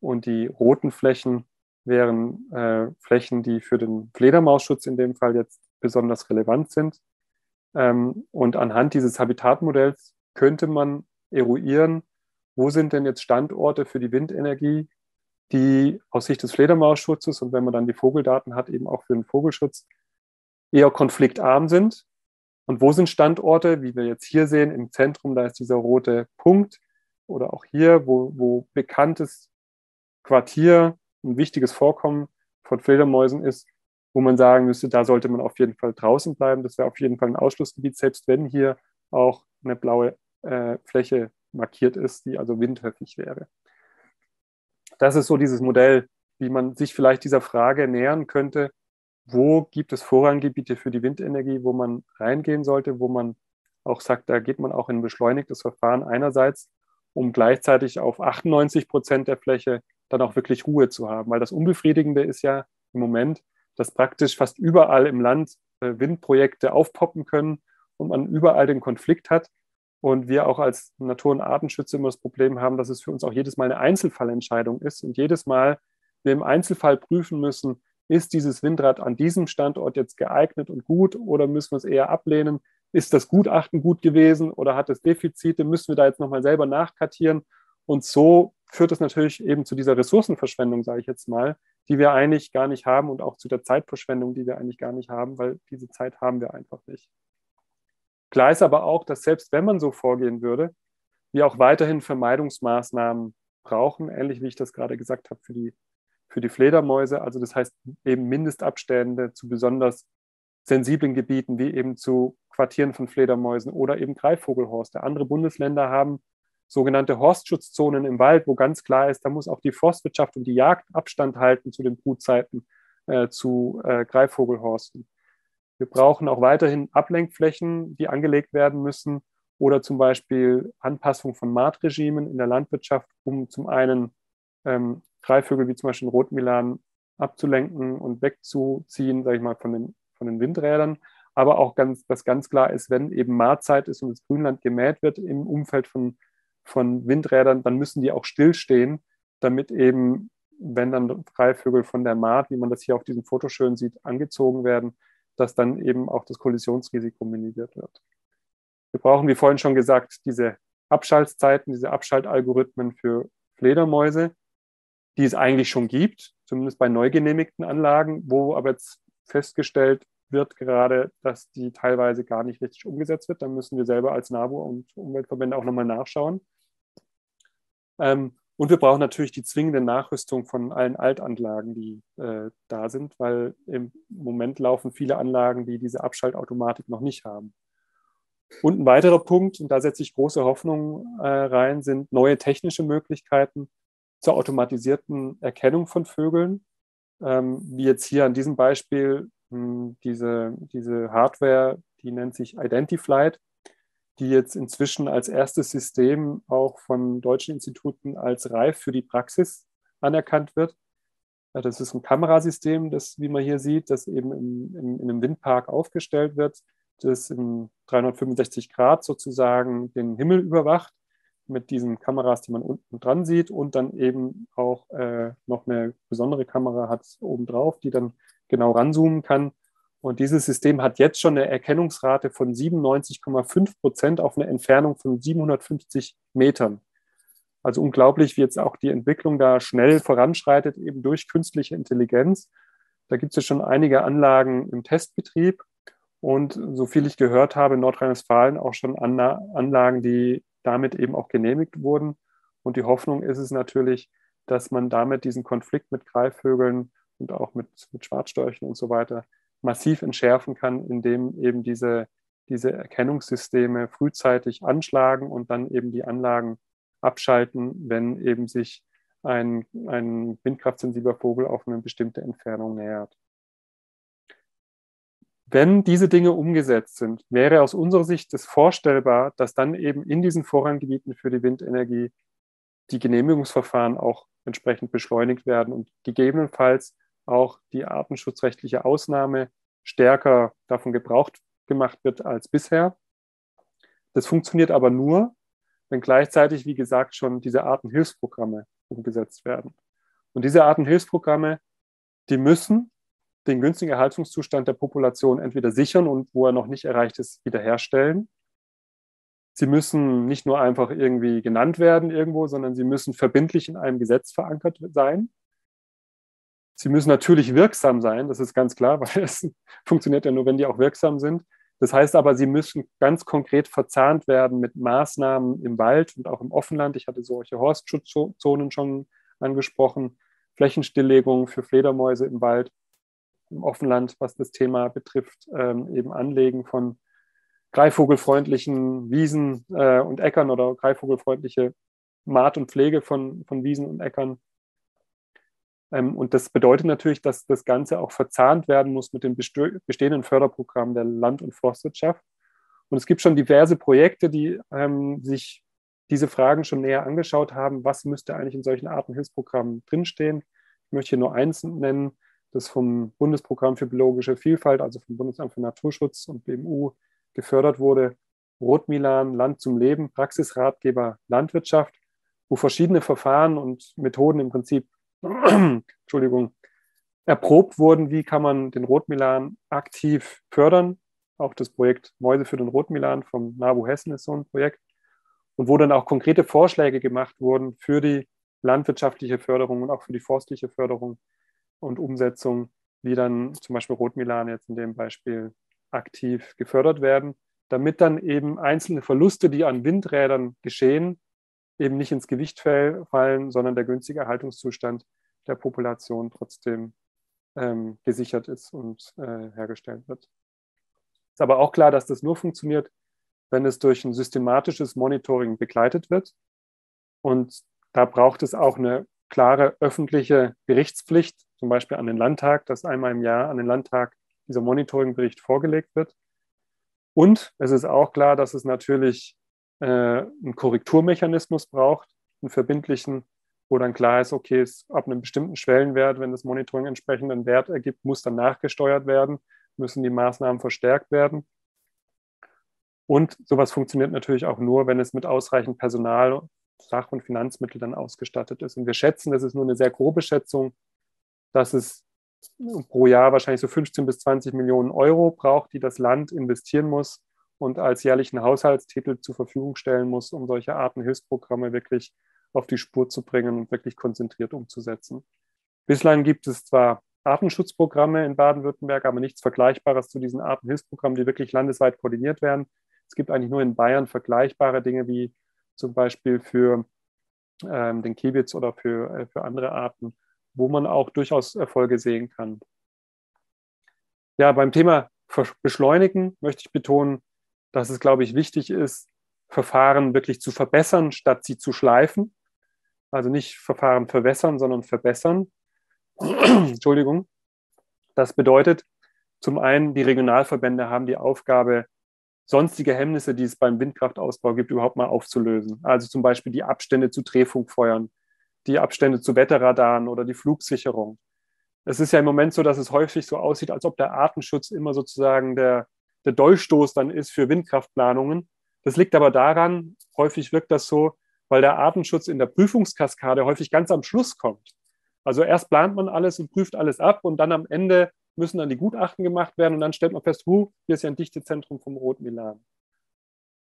und die roten Flächen wären äh, Flächen, die für den Fledermausschutz in dem Fall jetzt besonders relevant sind. Ähm, und anhand dieses Habitatmodells könnte man eruieren, wo sind denn jetzt Standorte für die Windenergie, die aus Sicht des Fledermausschutzes und wenn man dann die Vogeldaten hat, eben auch für den Vogelschutz eher konfliktarm sind. Und wo sind Standorte, wie wir jetzt hier sehen, im Zentrum, da ist dieser rote Punkt oder auch hier, wo, wo bekanntes Quartier, ein wichtiges Vorkommen von Fledermäusen ist, wo man sagen müsste, da sollte man auf jeden Fall draußen bleiben. Das wäre auf jeden Fall ein Ausschlussgebiet, selbst wenn hier auch eine blaue äh, Fläche markiert ist, die also windhöfig wäre. Das ist so dieses Modell, wie man sich vielleicht dieser Frage nähern könnte, wo gibt es Vorranggebiete für die Windenergie, wo man reingehen sollte, wo man auch sagt, da geht man auch in ein beschleunigtes Verfahren einerseits, um gleichzeitig auf 98 Prozent der Fläche dann auch wirklich Ruhe zu haben. Weil das Unbefriedigende ist ja im Moment, dass praktisch fast überall im Land äh, Windprojekte aufpoppen können und man überall den Konflikt hat. Und wir auch als Natur- und Artenschützer immer das Problem haben, dass es für uns auch jedes Mal eine Einzelfallentscheidung ist und jedes Mal wir im Einzelfall prüfen müssen, ist dieses Windrad an diesem Standort jetzt geeignet und gut oder müssen wir es eher ablehnen? Ist das Gutachten gut gewesen oder hat es Defizite? Müssen wir da jetzt nochmal selber nachkartieren? Und so führt es natürlich eben zu dieser Ressourcenverschwendung, sage ich jetzt mal, die wir eigentlich gar nicht haben und auch zu der Zeitverschwendung, die wir eigentlich gar nicht haben, weil diese Zeit haben wir einfach nicht. Klar ist aber auch, dass selbst wenn man so vorgehen würde, wir auch weiterhin Vermeidungsmaßnahmen brauchen, ähnlich wie ich das gerade gesagt habe für die für die Fledermäuse. Also das heißt eben Mindestabstände zu besonders sensiblen Gebieten, wie eben zu Quartieren von Fledermäusen oder eben Greifvogelhorste. Andere Bundesländer haben sogenannte Horstschutzonen im Wald, wo ganz klar ist, da muss auch die Forstwirtschaft und die Jagd Abstand halten zu den Brutzeiten äh, zu äh, Greifvogelhorsten. Wir brauchen auch weiterhin Ablenkflächen, die angelegt werden müssen oder zum Beispiel Anpassung von Maatregimen in der Landwirtschaft, um zum einen ähm, Greifvögel wie zum Beispiel Rotmilan abzulenken und wegzuziehen, sage ich mal, von den, von den Windrädern. Aber auch ganz, was ganz klar ist, wenn eben Maatzeit ist und das Grünland gemäht wird im Umfeld von, von Windrädern, dann müssen die auch stillstehen, damit eben, wenn dann Greifvögel von der Maat, wie man das hier auf diesem Foto schön sieht, angezogen werden, dass dann eben auch das Kollisionsrisiko minimiert wird. Wir brauchen, wie vorhin schon gesagt, diese Abschaltzeiten, diese Abschaltalgorithmen für Fledermäuse die es eigentlich schon gibt, zumindest bei neu genehmigten Anlagen, wo aber jetzt festgestellt wird gerade, dass die teilweise gar nicht richtig umgesetzt wird. Dann müssen wir selber als NABU und Umweltverbände auch nochmal nachschauen. Ähm, und wir brauchen natürlich die zwingende Nachrüstung von allen Altanlagen, die äh, da sind, weil im Moment laufen viele Anlagen, die diese Abschaltautomatik noch nicht haben. Und ein weiterer Punkt, und da setze ich große Hoffnung äh, rein, sind neue technische Möglichkeiten, zur automatisierten Erkennung von Vögeln, ähm, wie jetzt hier an diesem Beispiel mh, hm, diese, diese Hardware, die nennt sich Identiflight, die jetzt inzwischen als erstes System auch von deutschen Instituten als reif für die Praxis anerkannt wird. Das ist ein Kamerasystem, das, wie man hier sieht, das eben im, im, in einem Windpark aufgestellt wird, das in 365 Grad sozusagen den Himmel überwacht mit diesen Kameras, die man unten dran sieht und dann eben auch äh, noch eine besondere Kamera hat oben drauf, die dann genau ranzoomen kann. Und dieses System hat jetzt schon eine Erkennungsrate von 97,5 Prozent auf eine Entfernung von 750 Metern. Also unglaublich, wie jetzt auch die Entwicklung da schnell voranschreitet, eben durch künstliche Intelligenz. Da gibt es ja schon einige Anlagen im Testbetrieb und so viel ich gehört habe, in Nordrhein-Westfalen auch schon Anlagen, die damit eben auch genehmigt wurden. Und die Hoffnung ist es natürlich, dass man damit diesen Konflikt mit Greifvögeln und auch mit, mit Schwarzstörchen und so weiter massiv entschärfen kann, indem eben diese, diese Erkennungssysteme frühzeitig anschlagen und dann eben die Anlagen abschalten, wenn eben sich ein, ein windkraftsensibler Vogel auf eine bestimmte Entfernung nähert. Wenn diese Dinge umgesetzt sind, wäre aus unserer Sicht es vorstellbar, dass dann eben in diesen Vorranggebieten für die Windenergie die Genehmigungsverfahren auch entsprechend beschleunigt werden und gegebenenfalls auch die artenschutzrechtliche Ausnahme stärker davon gebraucht gemacht wird als bisher. Das funktioniert aber nur, wenn gleichzeitig, wie gesagt, schon diese Artenhilfsprogramme umgesetzt werden. Und diese Artenhilfsprogramme, die müssen den günstigen Erhaltungszustand der Population entweder sichern und wo er noch nicht erreicht ist, wiederherstellen. Sie müssen nicht nur einfach irgendwie genannt werden irgendwo, sondern sie müssen verbindlich in einem Gesetz verankert sein. Sie müssen natürlich wirksam sein, das ist ganz klar, [laughs] weil es funktioniert ja nur, wenn die auch wirksam sind. Das heißt aber, sie müssen ganz konkret verzahnt werden mit Maßnahmen im Wald und auch im Offenland. Ich hatte solche Horstschutzzonen schon angesprochen, Flächenstilllegung für Fledermäuse im Wald, im Offenland, was das Thema betrifft, ähm, eben Anlegen von greifvogelfreundlichen Wiesen äh, und Äckern oder greifvogelfreundliche Maat und Pflege von, von Wiesen und Äckern und das bedeutet natürlich, dass das Ganze auch verzahnt werden muss mit dem bestehenden Förderprogramm der Land- und Forstwirtschaft. Und es gibt schon diverse Projekte, die ähm, sich diese Fragen schon näher angeschaut haben. Was müsste eigentlich in solchen Artenhilfsprogrammen drinstehen? Ich möchte hier nur eins nennen, das vom Bundesprogramm für biologische Vielfalt, also vom Bundesamt für Naturschutz und BMU gefördert wurde. Rotmilan, Land zum Leben, Praxisratgeber Landwirtschaft, wo verschiedene Verfahren und Methoden im Prinzip [clears throat] Entschuldigung, erprobt wurden, wie kann man den Rotmilan aktiv fördern. Auch das Projekt Mäuse für den Rotmilan vom NABU Hessen ist so ein Projekt. Und wo dann auch konkrete Vorschläge gemacht wurden für die landwirtschaftliche Förderung und auch für die forstliche Förderung und Umsetzung, wie dann zum Beispiel Rotmilan jetzt in dem Beispiel aktiv gefördert werden, damit dann eben einzelne Verluste, die an Windrädern geschehen, eben nicht ins Gewicht fallen, sondern der günstige Erhaltungszustand der Population trotzdem ähm, gesichert ist und äh, hergestellt wird. Ist aber auch klar, dass das nur funktioniert, wenn es durch ein systematisches Monitoring begleitet wird. Und da braucht es auch eine klare öffentliche Berichtspflicht, zum Beispiel an den Landtag, dass einmal im Jahr an den Landtag dieser Monitoringbericht vorgelegt wird. Und es ist auch klar, dass es natürlich äh, einen Korrekturmechanismus braucht, einen verbindlichen, wo dann klar ist, okay, es, ab einem bestimmten Schwellenwert, wenn das Monitoring entsprechenden Wert ergibt, muss dann nachgesteuert werden, müssen die Maßnahmen verstärkt werden. Und sowas funktioniert natürlich auch nur, wenn es mit ausreichend Personal, Sach- und Finanzmitteln dann ausgestattet ist. Und wir schätzen, das ist nur eine sehr grobe Schätzung, dass es pro Jahr wahrscheinlich so 15 bis 20 Millionen Euro braucht, die das Land investieren muss, und als jährlichen Haushaltstitel zur Verfügung stellen muss, um solche Artenhilfsprogramme wirklich auf die Spur zu bringen und wirklich konzentriert umzusetzen. Bislang gibt es zwar Artenschutzprogramme in Baden-Württemberg, aber nichts Vergleichbares zu diesen Artenhilfsprogrammen, die wirklich landesweit koordiniert werden. Es gibt eigentlich nur in Bayern vergleichbare Dinge wie zum Beispiel für ähm, den Kiebitz oder für, äh, für andere Arten, wo man auch durchaus Erfolge sehen kann. Ja, beim Thema Beschleunigen möchte ich betonen, dass es, glaube ich, wichtig ist, Verfahren wirklich zu verbessern, statt sie zu schleifen. Also nicht Verfahren verwässern, sondern verbessern. [clears throat] Entschuldigung. Das bedeutet, zum einen, die Regionalverbände haben die Aufgabe, sonstige Hemmnisse, die es beim Windkraftausbau gibt, überhaupt mal aufzulösen. Also zum Beispiel die Abstände zu Drehfunkfeuern, die Abstände zu Wetterradaren oder die Flugsicherung. Es ist ja im Moment so, dass es häufig so aussieht, als ob der Artenschutz immer sozusagen der, der Dolchstoß dann ist für Windkraftplanungen. Das liegt aber daran, häufig wirkt das so, weil der Artenschutz in der Prüfungskaskade häufig ganz am Schluss kommt. Also erst plant man alles und prüft alles ab und dann am Ende müssen dann die Gutachten gemacht werden und dann stellt man fest, huh, hier ist ja ein Dichtezentrum vom Rotmilan.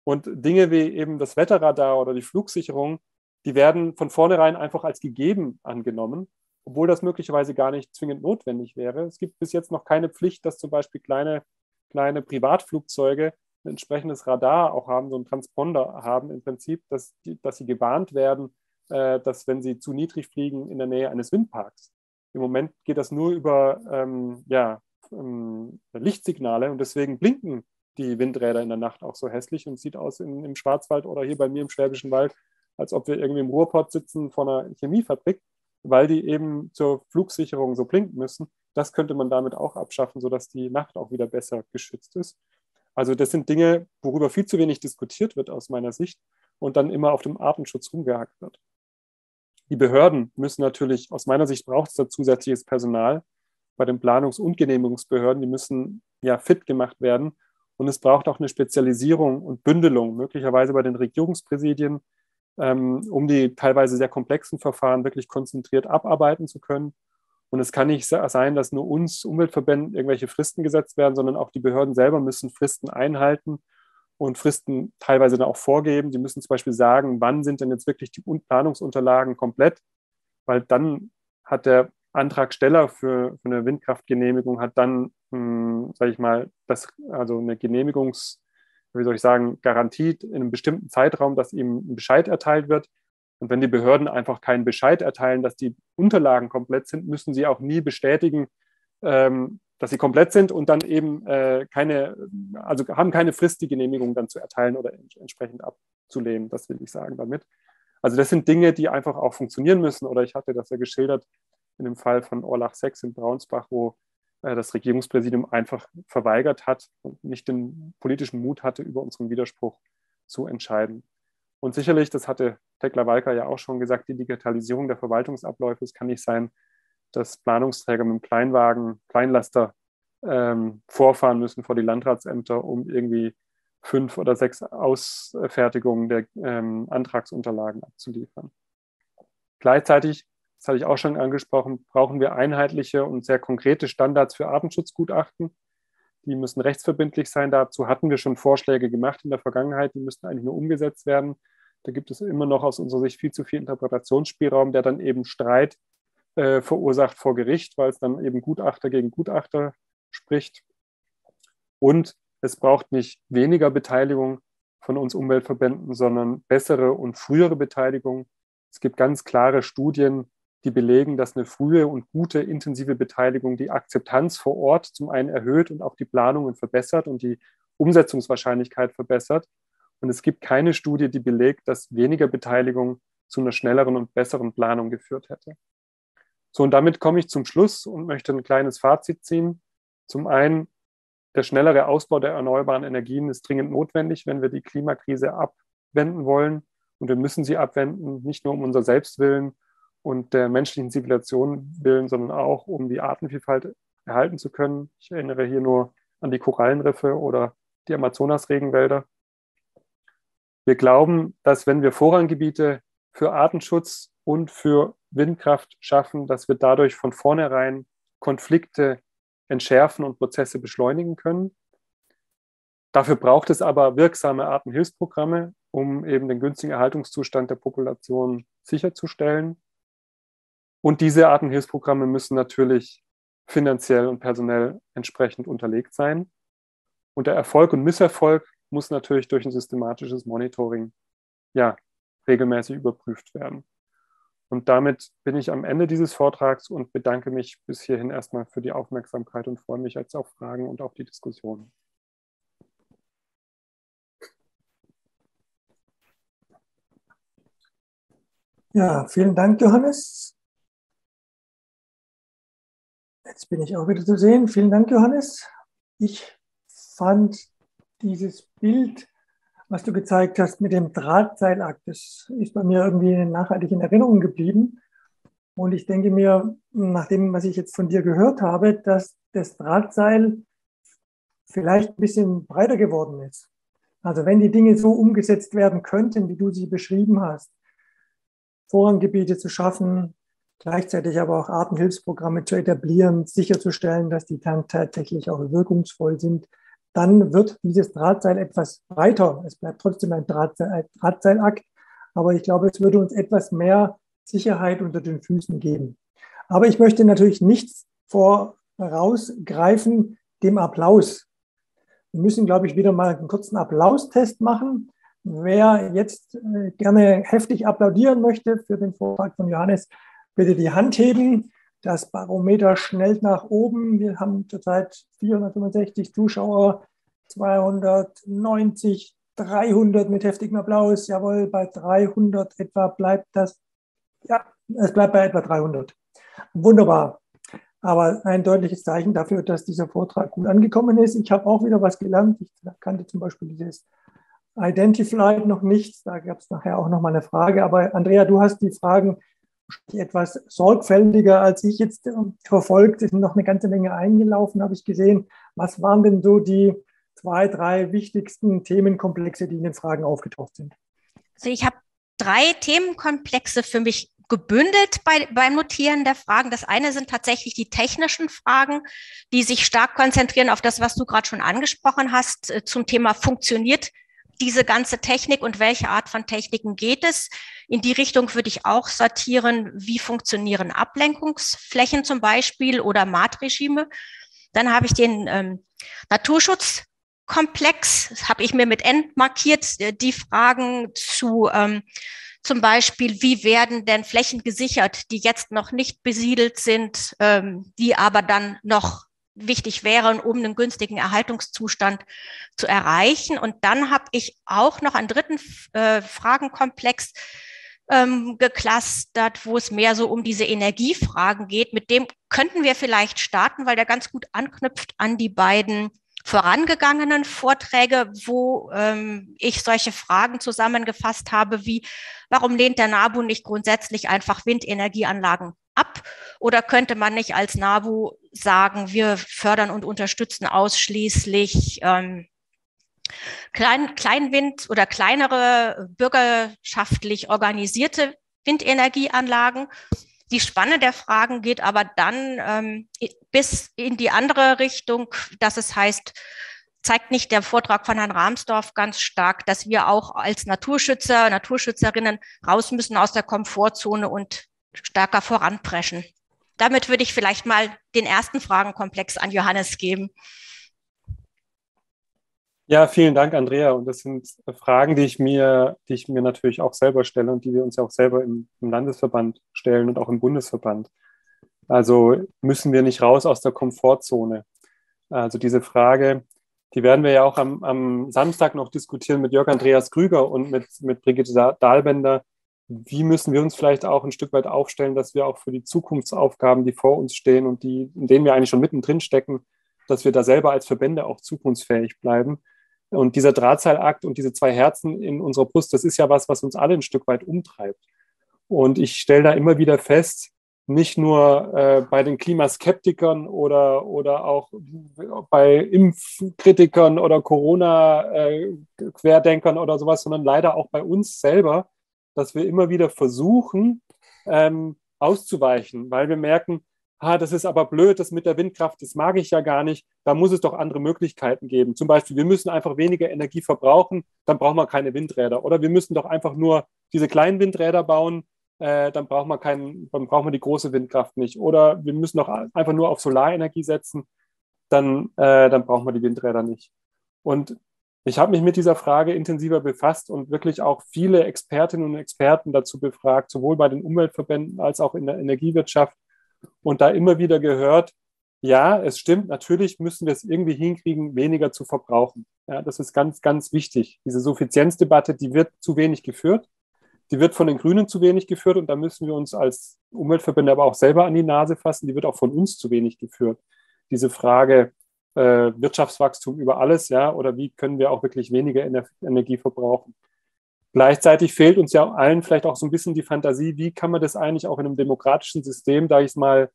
Und Dinge wie eben das Wetterradar oder die Flugsicherung, die werden von vornherein einfach als gegeben angenommen, obwohl das möglicherweise gar nicht zwingend notwendig wäre. Es gibt bis jetzt noch keine Pflicht, dass zum Beispiel kleine kleine Privatflugzeuge ein entsprechendes Radar auch haben, so einen Transponder haben im Prinzip, dass, dass sie gewarnt werden, äh, dass wenn sie zu niedrig fliegen in der Nähe eines Windparks. Im Moment geht das nur über ähm, ja, ähm, Lichtsignale und deswegen blinken die Windräder in der Nacht auch so hässlich und sieht aus in, im Schwarzwald oder hier bei mir im Schwäbischen Wald, als ob wir irgendwie im Ruhrpott sitzen vor einer Chemiefabrik, weil die eben zur Flugsicherung so blinken müssen. Das könnte man damit auch abschaffen, sodass die Nacht auch wieder besser geschützt ist. Also das sind Dinge, worüber viel zu wenig diskutiert wird aus meiner Sicht und dann immer auf dem Artenschutz rumgehackt wird. Die Behörden müssen natürlich, aus meiner Sicht braucht es da zusätzliches Personal bei den Planungs- und Genehmigungsbehörden, die müssen ja fit gemacht werden, Und es braucht auch eine Spezialisierung und Bündelung, möglicherweise bei den Regierungspräsidien, ähm, um die teilweise sehr komplexen Verfahren wirklich konzentriert abarbeiten zu können. Und es kann nicht sein, dass nur uns Umweltverbänden irgendwelche Fristen gesetzt werden, sondern auch die Behörden selber müssen Fristen einhalten und Fristen teilweise dann auch vorgeben. Sie müssen zum Beispiel sagen, wann sind denn jetzt wirklich die Planungsunterlagen komplett, weil dann hat der Antragsteller für, für eine Windkraftgenehmigung hat dann, hm, sage ich mal, das, also eine Genehmigungs, wie soll ich sagen, Garantie in einem bestimmten Zeitraum, dass ihm ein Bescheid erteilt wird. Und wenn die Behörden einfach keinen Bescheid erteilen, dass die Unterlagen komplett sind, müssen sie auch nie bestätigen, ähm, dass sie komplett sind und dann eben äh, keine, also haben keine Frist, die Genehmigung dann zu erteilen oder entsprechend abzulehnen. Das will ich sagen damit. Also das sind Dinge, die einfach auch funktionieren müssen. Oder ich hatte das ja geschildert in dem Fall von Orlach 6 in Braunsbach, wo äh, das Regierungspräsidium einfach verweigert hat und nicht den politischen Mut hatte, über unseren Widerspruch zu entscheiden. Und sicherlich, das hatte Tekla Walker ja auch schon gesagt, die Digitalisierung der Verwaltungsabläufe. Es kann nicht sein, dass Planungsträger mit dem Kleinwagen, Kleinlaster ähm, vorfahren müssen vor die Landratsämter, um irgendwie fünf oder sechs Ausfertigungen der ähm, Antragsunterlagen abzuliefern. Gleichzeitig, das hatte ich auch schon angesprochen, brauchen wir einheitliche und sehr konkrete Standards für Artenschutzgutachten. Die müssen rechtsverbindlich sein. Dazu hatten wir schon Vorschläge gemacht in der Vergangenheit. Die müssten eigentlich nur umgesetzt werden. Da gibt es immer noch aus unserer Sicht viel zu viel Interpretationsspielraum, der dann eben Streit äh, verursacht vor Gericht, weil es dann eben Gutachter gegen Gutachter spricht. Und es braucht nicht weniger Beteiligung von uns Umweltverbänden, sondern bessere und frühere Beteiligung. Es gibt ganz klare Studien, die belegen, dass eine frühe und gute intensive Beteiligung die Akzeptanz vor Ort zum einen erhöht und auch die Planungen verbessert und die Umsetzungswahrscheinlichkeit verbessert. Und es gibt keine Studie, die belegt, dass weniger Beteiligung zu einer schnelleren und besseren Planung geführt hätte. So, und damit komme ich zum Schluss und möchte ein kleines Fazit ziehen. Zum einen, der schnellere Ausbau der erneuerbaren Energien ist dringend notwendig, wenn wir die Klimakrise abwenden wollen. Und wir müssen sie abwenden, nicht nur um unser Selbstwillen und der menschlichen Zivilisation willen, sondern auch, um die Artenvielfalt erhalten zu können. Ich erinnere hier nur an die Korallenriffe oder die Amazonas-Regenwälder. Wir glauben, dass wenn wir Vorranggebiete für Artenschutz und für Windkraft schaffen, dass wir dadurch von vornherein Konflikte entschärfen und Prozesse beschleunigen können. Dafür braucht es aber wirksame Artenhilfsprogramme, um eben den günstigen Erhaltungszustand der Population sicherzustellen. Und diese Artenhilfsprogramme müssen natürlich finanziell und personell entsprechend unterlegt sein. Und der Erfolg und Misserfolg muss natürlich durch ein systematisches Monitoring ja, regelmäßig überprüft werden. Und damit bin ich am Ende dieses Vortrags und bedanke mich bis hierhin erstmal für die Aufmerksamkeit und freue mich jetzt auf Fragen und auf die Diskussion. Ja, vielen Dank, Johannes. Jetzt bin ich auch wieder zu sehen. Vielen Dank, Johannes. Ich fand dieses Bild was du gezeigt hast mit dem Drahtseilakt, das ist bei mir irgendwie nachhaltig in Erinnerung geblieben. Und ich denke mir, nach dem, was ich jetzt von dir gehört habe, dass das Drahtseil vielleicht ein bisschen breiter geworden ist. Also wenn die Dinge so umgesetzt werden könnten, wie du sie beschrieben hast, Vorranggebiete zu schaffen, gleichzeitig aber auch Artenhilfsprogramme zu etablieren, sicherzustellen, dass die dann tatsächlich auch wirkungsvoll sind, dann wird dieses Drahtseil etwas breiter. Es bleibt trotzdem ein Drahtseil, Drahtseilakt, aber ich glaube, es würde uns etwas mehr Sicherheit unter den Füßen geben. Aber ich möchte natürlich nichts vorausgreifen dem Applaus. Wir müssen, glaube ich, wieder mal einen kurzen Applaustest machen. Wer jetzt äh, gerne heftig applaudieren möchte für den Vortrag von Johannes, bitte die Hand heben. Das Barometer schnellt nach oben. Wir haben zurzeit 465 Zuschauer, 290, 300 mit heftigem Applaus. Jawohl, bei 300 etwa bleibt das. Ja, es bleibt bei etwa 300. Wunderbar. Aber ein deutliches Zeichen dafür, dass dieser Vortrag gut angekommen ist. Ich habe auch wieder was gelernt. Ich kannte zum Beispiel dieses Identify noch nicht. Da gab es nachher auch noch mal eine Frage. Aber Andrea, du hast die Fragen etwas sorgfältiger als ich jetzt ähm, verfolgt. Sind noch eine ganze Menge eingelaufen, habe ich gesehen. Was waren denn so die zwei, drei wichtigsten Themenkomplexe, die in den Fragen aufgetaucht sind. Also ich habe drei Themenkomplexe für mich gebündelt bei, beim Notieren der Fragen. Das eine sind tatsächlich die technischen Fragen, die sich stark konzentrieren auf das, was du gerade schon angesprochen hast, äh, zum Thema funktioniert diese ganze Technik und welche Art von Techniken geht es? In die Richtung würde ich auch sortieren, wie funktionieren Ablenkungsflächen zum Beispiel oder Maatregime. Dann habe ich den ähm, Naturschutzkomplex, habe ich mir mit N markiert, äh, die Fragen zu ähm, zum Beispiel, wie werden denn Flächen gesichert, die jetzt noch nicht besiedelt sind, ähm, die aber dann noch wichtig wären, um einen günstigen Erhaltungszustand zu erreichen. Und dann habe ich auch noch einen dritten äh, Fragenkomplex ähm, geklustert, wo es mehr so um diese Energiefragen geht. Mit dem könnten wir vielleicht starten, weil der ganz gut anknüpft an die beiden vorangegangenen Vorträge, wo ähm, ich solche Fragen zusammengefasst habe, wie warum lehnt der NABU nicht grundsätzlich einfach Windenergieanlagen ab? Oder könnte man nicht als NABU sagen, wir fördern und unterstützen ausschließlich ähm, Klein, Kleinwind oder kleinere bürgerschaftlich organisierte Windenergieanlagen? Die Spanne der Fragen geht aber dann ähm, bis in die andere Richtung, dass es heißt, zeigt nicht der Vortrag von Herrn Rahmsdorf ganz stark, dass wir auch als Naturschützer, Naturschützerinnen raus müssen aus der Komfortzone und stärker voranpreschen. Damit würde ich vielleicht mal den ersten Fragenkomplex an Johannes geben. Ja, vielen Dank, Andrea. Und das sind Fragen, die ich mir, die ich mir natürlich auch selber stelle und die wir uns ja auch selber im, im Landesverband stellen und auch im Bundesverband. Also müssen wir nicht raus aus der Komfortzone? Also diese Frage, die werden wir ja auch am, am Samstag noch diskutieren mit Jörg Andreas Krüger und mit, mit Brigitte Dahlbender. Wie müssen wir uns vielleicht auch ein Stück weit aufstellen, dass wir auch für die Zukunftsaufgaben, die vor uns stehen und die, in denen wir eigentlich schon mittendrin stecken, dass wir da selber als Verbände auch zukunftsfähig bleiben. Und dieser Drahtseilakt und diese zwei Herzen in unserer Brust, das ist ja was, was uns alle ein Stück weit umtreibt. Und ich stelle da immer wieder fest, nicht nur äh, bei den Klimaskeptikern oder, oder auch bei Impfkritikern oder Corona-Querdenkern äh, oder sowas, sondern leider auch bei uns selber, dass wir immer wieder versuchen, ähm, auszuweichen, weil wir merken, ah, das ist aber blöd, das mit der Windkraft, das mag ich ja gar nicht, da muss es doch andere Möglichkeiten geben. Zum Beispiel, wir müssen einfach weniger Energie verbrauchen, dann brauchen wir keine Windräder. Oder wir müssen doch einfach nur diese kleinen Windräder bauen, äh, dann, braucht man keinen, dann brauchen wir die große Windkraft nicht. Oder wir müssen doch einfach nur auf Solarenergie setzen, dann, äh, dann brauchen wir die Windräder nicht. Und ich habe mich mit dieser Frage intensiver befasst und wirklich auch viele Expertinnen und Experten dazu befragt, sowohl bei den Umweltverbänden als auch in der Energiewirtschaft und da immer wieder gehört, ja, es stimmt, natürlich müssen wir es irgendwie hinkriegen, weniger zu verbrauchen. Ja, das ist ganz, ganz wichtig. Diese Suffizienzdebatte, die wird zu wenig geführt. Die wird von den Grünen zu wenig geführt und da müssen wir uns als Umweltverbände aber auch selber an die Nase fassen. Die wird auch von uns zu wenig geführt. Diese Frage äh, Wirtschaftswachstum über alles, ja, oder wie können wir auch wirklich weniger Ener Energie verbrauchen? Gleichzeitig fehlt uns ja allen vielleicht auch so ein bisschen die Fantasie, wie kann man das eigentlich auch in einem demokratischen System, da ich es mal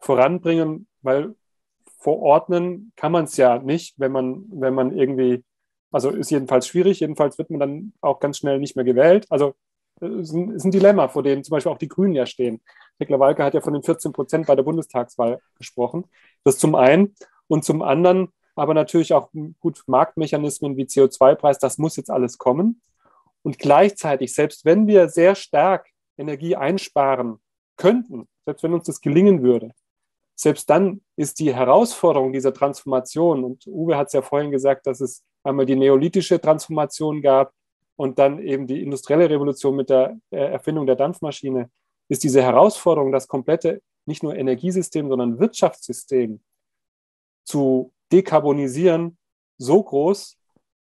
voranbringen, weil verordnen kann man es ja nicht, wenn man, wenn man irgendwie, also ist jedenfalls schwierig, jedenfalls wird man dann auch ganz schnell nicht mehr gewählt. Also ist ein, ist ein Dilemma, vor dem zum Beispiel auch die Grünen ja stehen. Tekla Walke hat ja von den 14 Prozent bei der Bundestagswahl gesprochen. Das zum einen. Und zum anderen aber natürlich auch gut Marktmechanismen wie CO2-Preis, das muss jetzt alles kommen. Und gleichzeitig, selbst wenn wir sehr stark Energie einsparen könnten, selbst wenn uns das gelingen würde, selbst dann ist die Herausforderung dieser Transformation, und Uwe hat es ja vorhin gesagt, dass es einmal die neolithische Transformation gab und dann eben die industrielle Revolution mit der Erfindung der Dampfmaschine, ist diese Herausforderung, das komplette nicht nur Energiesystem, sondern Wirtschaftssystem zu dekarbonisieren, so groß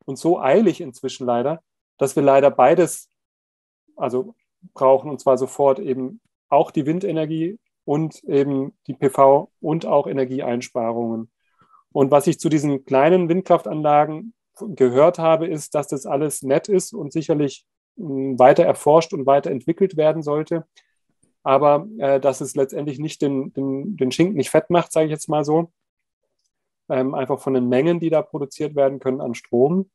und so eilig inzwischen leider, dass wir leider beides also brauchen und zwar sofort eben auch die Windenergie und eben die PV und auch Energieeinsparungen. Und was ich zu diesen kleinen Windkraftanlagen gehört habe, ist, dass das alles nett ist und sicherlich hm, weiter erforscht und weiterentwickelt werden sollte. Aber äh, dass es letztendlich nicht den, den, den Schinken nicht fett macht, sage ich jetzt mal so. Ähm, einfach von den Mengen, die da produziert werden können an Strom.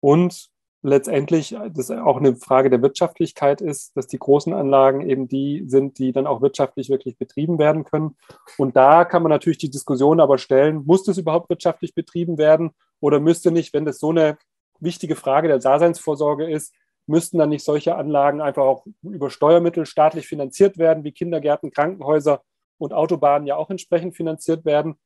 Und letztendlich das auch eine Frage der Wirtschaftlichkeit ist, dass die großen Anlagen eben die sind, die dann auch wirtschaftlich wirklich betrieben werden können. Und da kann man natürlich die Diskussion aber stellen, muss das überhaupt wirtschaftlich betrieben werden oder müsste nicht, wenn das so eine wichtige Frage der Daseinsvorsorge ist, müssten dann nicht solche Anlagen einfach auch über Steuermittel staatlich finanziert werden, wie Kindergärten, Krankenhäuser und Autobahnen ja auch entsprechend finanziert werden.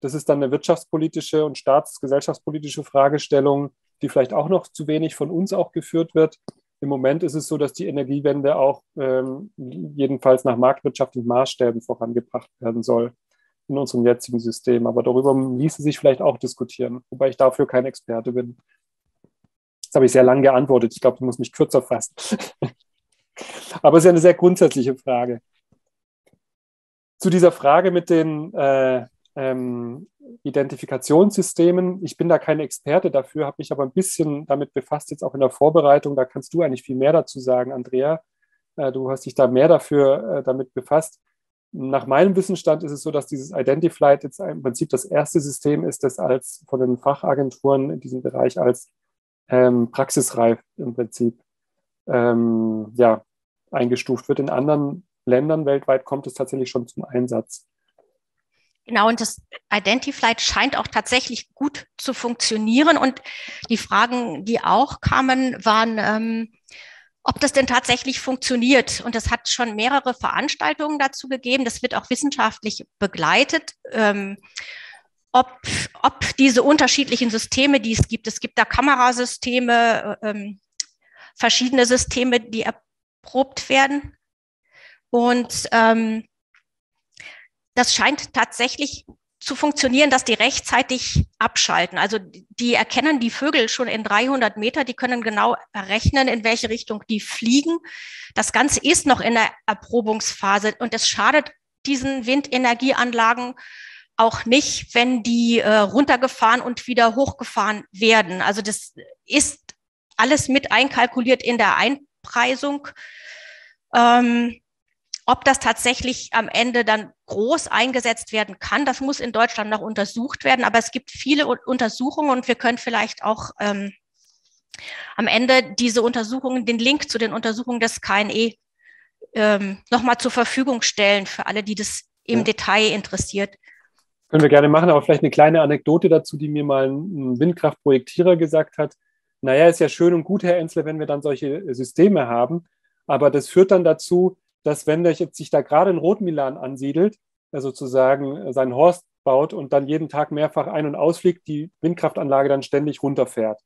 Das ist dann eine wirtschaftspolitische und staatsgesellschaftspolitische Fragestellung, die vielleicht auch noch zu wenig von uns auch geführt wird. Im Moment ist es so, dass die Energiewende auch ähm, jedenfalls nach marktwirtschaftlichen Maßstäben vorangebracht werden soll in unserem jetzigen System. Aber darüber ließe sich vielleicht auch diskutieren, wobei ich dafür kein Experte bin. Das habe ich sehr lang geantwortet. Ich glaube, ich muss mich kürzer fassen. [laughs] Aber es ist ja eine sehr grundsätzliche Frage. Zu dieser Frage mit den äh, ähm, Identifikationssystemen. Ich bin da kein Experte dafür, habe mich aber ein bisschen damit befasst, jetzt auch in der Vorbereitung. Da kannst du eigentlich viel mehr dazu sagen, Andrea. Äh, du hast dich da mehr dafür äh, damit befasst. Nach meinem Wissensstand ist es so, dass dieses Identified jetzt im Prinzip das erste System ist, das als von den Fachagenturen in diesem Bereich als ähm, praxisreif im Prinzip ähm, ja, eingestuft wird. In anderen Ländern weltweit kommt es tatsächlich schon zum Einsatz. Genau, und das Identified scheint auch tatsächlich gut zu funktionieren. Und die Fragen, die auch kamen, waren, ähm, ob das denn tatsächlich funktioniert. Und es hat schon mehrere Veranstaltungen dazu gegeben. Das wird auch wissenschaftlich begleitet. Ähm, ob, ob diese unterschiedlichen Systeme, die es gibt, es gibt da Kamerasysteme, ähm, verschiedene Systeme, die erprobt werden. Und ähm, das scheint tatsächlich zu funktionieren, dass die rechtzeitig abschalten. Also die erkennen die Vögel schon in 300 Meter, die können genau errechnen, in welche Richtung die fliegen. Das Ganze ist noch in der Erprobungsphase und es schadet diesen Windenergieanlagen auch nicht, wenn die äh, runtergefahren und wieder hochgefahren werden. Also das ist alles mit einkalkuliert in der Einpreisung. Ähm, ob das tatsächlich am Ende dann groß eingesetzt werden kann, das muss in Deutschland noch untersucht werden. Aber es gibt viele Untersuchungen und wir können vielleicht auch ähm, am Ende diese Untersuchungen, den Link zu den Untersuchungen des KNE ähm, nochmal zur Verfügung stellen für alle, die das im ja. Detail interessiert. Können wir gerne machen, aber vielleicht eine kleine Anekdote dazu, die mir mal ein Windkraftprojektierer gesagt hat. Naja, ist ja schön und gut, Herr Enzler, wenn wir dann solche Systeme haben, aber das führt dann dazu, dass wenn der jetzt sich da gerade in Rotmilan ansiedelt, er sozusagen äh, seinen Horst baut und dann jeden Tag mehrfach ein- und ausfliegt, die Windkraftanlage dann ständig runterfährt.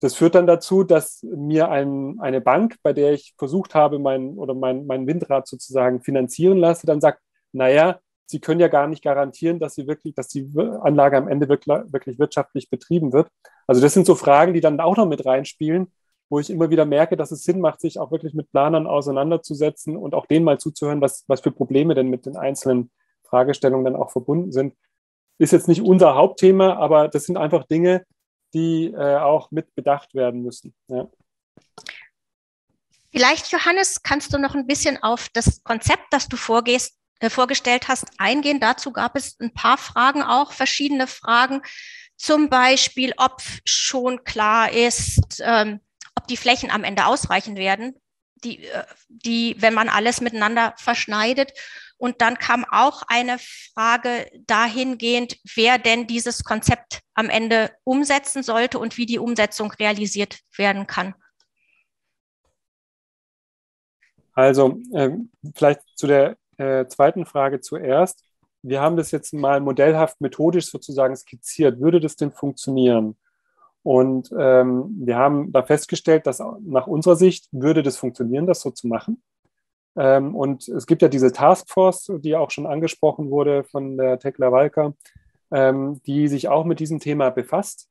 Das führt dann dazu, dass mir ein, eine Bank, bei der ich versucht habe, mein, oder mein, mein Windrad sozusagen finanzieren lasse, dann sagt, naja, Sie können ja gar nicht garantieren, dass sie wirklich, dass die Anlage am Ende wirklich, wirklich wirtschaftlich betrieben wird. Also das sind so Fragen, die dann auch noch mit reinspielen, wo ich immer wieder merke, dass es Sinn macht, sich auch wirklich mit Planern auseinanderzusetzen und auch denen mal zuzuhören, was, was für Probleme denn mit den einzelnen Fragestellungen dann auch verbunden sind. Ist jetzt nicht unser Hauptthema, aber das sind einfach Dinge, die äh, auch mit bedacht werden müssen. Ja. Vielleicht, Johannes, kannst du noch ein bisschen auf das Konzept, das du vorgehst, äh, vorgestellt hast, eingehen. Dazu gab es ein paar Fragen auch, verschiedene Fragen. Zum Beispiel, ob schon klar ist, ähm, ob die Flächen am Ende ausreichen werden, die, äh, die, wenn man alles miteinander verschneidet. Und dann kam auch eine Frage dahingehend, wer denn dieses Konzept am Ende umsetzen sollte und wie die Umsetzung realisiert werden kann. Also äh, vielleicht zu der äh, zweiten Frage zuerst. Wir haben das jetzt mal modellhaft methodisch sozusagen skizziert. Würde das denn funktionieren? Und ähm, wir haben da festgestellt, dass nach unserer Sicht würde das funktionieren, das so zu machen. Ähm, und es gibt ja diese Taskforce, die auch schon angesprochen wurde von der Tekla Walker, ähm, die sich auch mit diesem Thema befasst.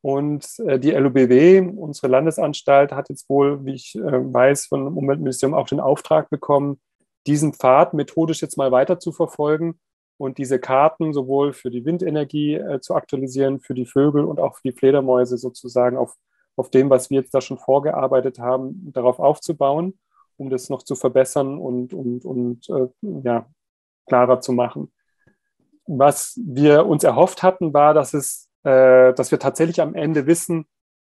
Und äh, die LUBW, unsere Landesanstalt, hat jetzt wohl, wie ich äh, weiß, vom Umweltministerium auch den Auftrag bekommen, diesen Pfad methodisch jetzt mal weiter zu verfolgen und diese Karten sowohl für die Windenergie äh, zu aktualisieren, für die Vögel und auch für die Fledermäuse sozusagen auf, auf dem, was wir jetzt da schon vorgearbeitet haben, darauf aufzubauen, um das noch zu verbessern und, und, und äh, ja, klarer zu machen. was wir uns erhofft hatten, war, dass, es, äh, dass wir tatsächlich am Ende wissen,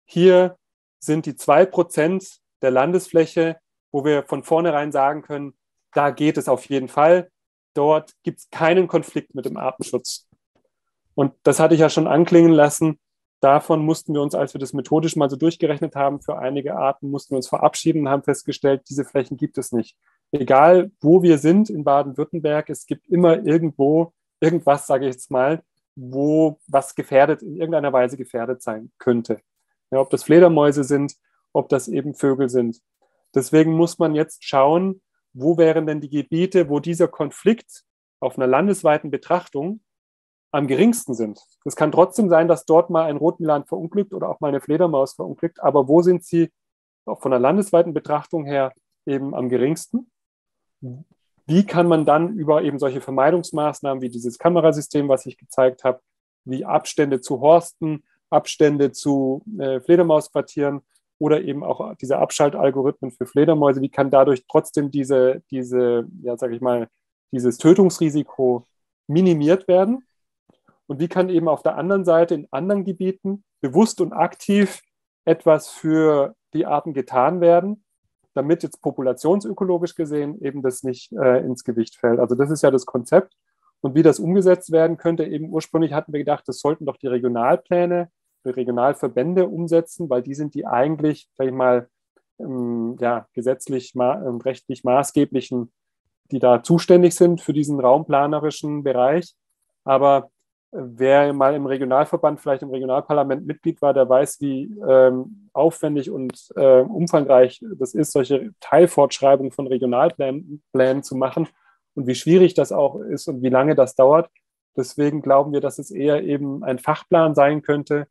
hier sind die zwei Prozent der Landesfläche, wo wir von vornherein sagen können, da geht es auf jeden Fall. Dort gibt es keinen Konflikt mit dem Artenschutz. Und das hatte ich ja schon anklingen lassen. Davon mussten wir uns, als wir das methodisch mal so durchgerechnet haben, für einige Arten mussten wir uns verabschieden und haben festgestellt, diese Flächen gibt es nicht. Egal, wo wir sind in Baden-Württemberg, es gibt immer irgendwo irgendwas, sage ich jetzt mal, wo was gefährdet, in irgendeiner Weise gefährdet sein könnte. Ja, ob das Fledermäuse sind, ob das eben Vögel sind. Deswegen muss man jetzt schauen, wo wären denn die Gebiete, wo dieser Konflikt auf einer landesweiten Betrachtung am geringsten sind. Es kann trotzdem sein, dass dort mal ein Rotmilan verunglückt oder auch mal eine Fledermaus verunglückt, aber wo sind sie von der landesweiten Betrachtung her eben am geringsten? Wie kann man dann über eben solche Vermeidungsmaßnahmen wie dieses Kamerasystem, was ich gezeigt habe, wie Abstände zu Horsten, Abstände zu äh, Fledermausquartieren oder eben auch diese Abschaltalgorithmen für Fledermäuse, wie kann dadurch trotzdem diese, diese ja, sag ich mal, dieses Tötungsrisiko minimiert werden? Und wie kann eben auf der anderen Seite in anderen Gebieten bewusst und aktiv etwas für die Arten getan werden, damit jetzt populationsökologisch gesehen eben das nicht äh, ins Gewicht fällt. Also das ist ja das Konzept. Und wie das umgesetzt werden könnte, eben ursprünglich hatten wir gedacht, das sollten doch die Regionalpläne, die Regionalverbände umsetzen, weil die sind die eigentlich, sag ich mal, ähm, ja, gesetzlich und rechtlich maßgeblichen, die da zuständig sind für diesen raumplanerischen Bereich. Aber Wer mal im Regionalverband, vielleicht im Regionalparlament Mitglied war, der weiß, wie ähm, aufwendig und äh, umfangreich das ist, solche Teilfortschreibungen von Regionalplänen Plänen zu machen und wie schwierig das auch ist und wie lange das dauert. Deswegen glauben wir, dass es eher eben ein Fachplan sein könnte,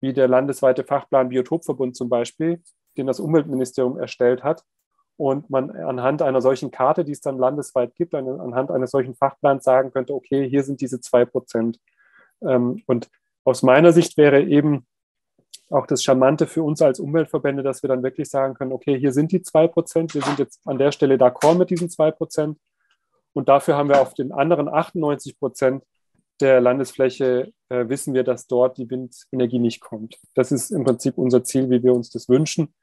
wie der landesweite Fachplan Biotopverbund zum Beispiel, den das Umweltministerium erstellt hat. Und man anhand einer solchen Karte, die es dann landesweit gibt, anhand eines solchen Fachplans sagen könnte, okay, hier sind diese zwei Prozent. Ähm, und aus meiner Sicht wäre eben auch das Charmante für uns als Umweltverbände, dass wir dann wirklich sagen können, okay, hier sind die zwei Prozent, wir sind jetzt an der Stelle d'accord mit diesen zwei Prozent. Und dafür haben wir auf den anderen 98 Prozent der Landesfläche, äh, wissen wir, dass dort die Windenergie nicht kommt. Das ist im Prinzip unser Ziel, wie wir uns das wünschen,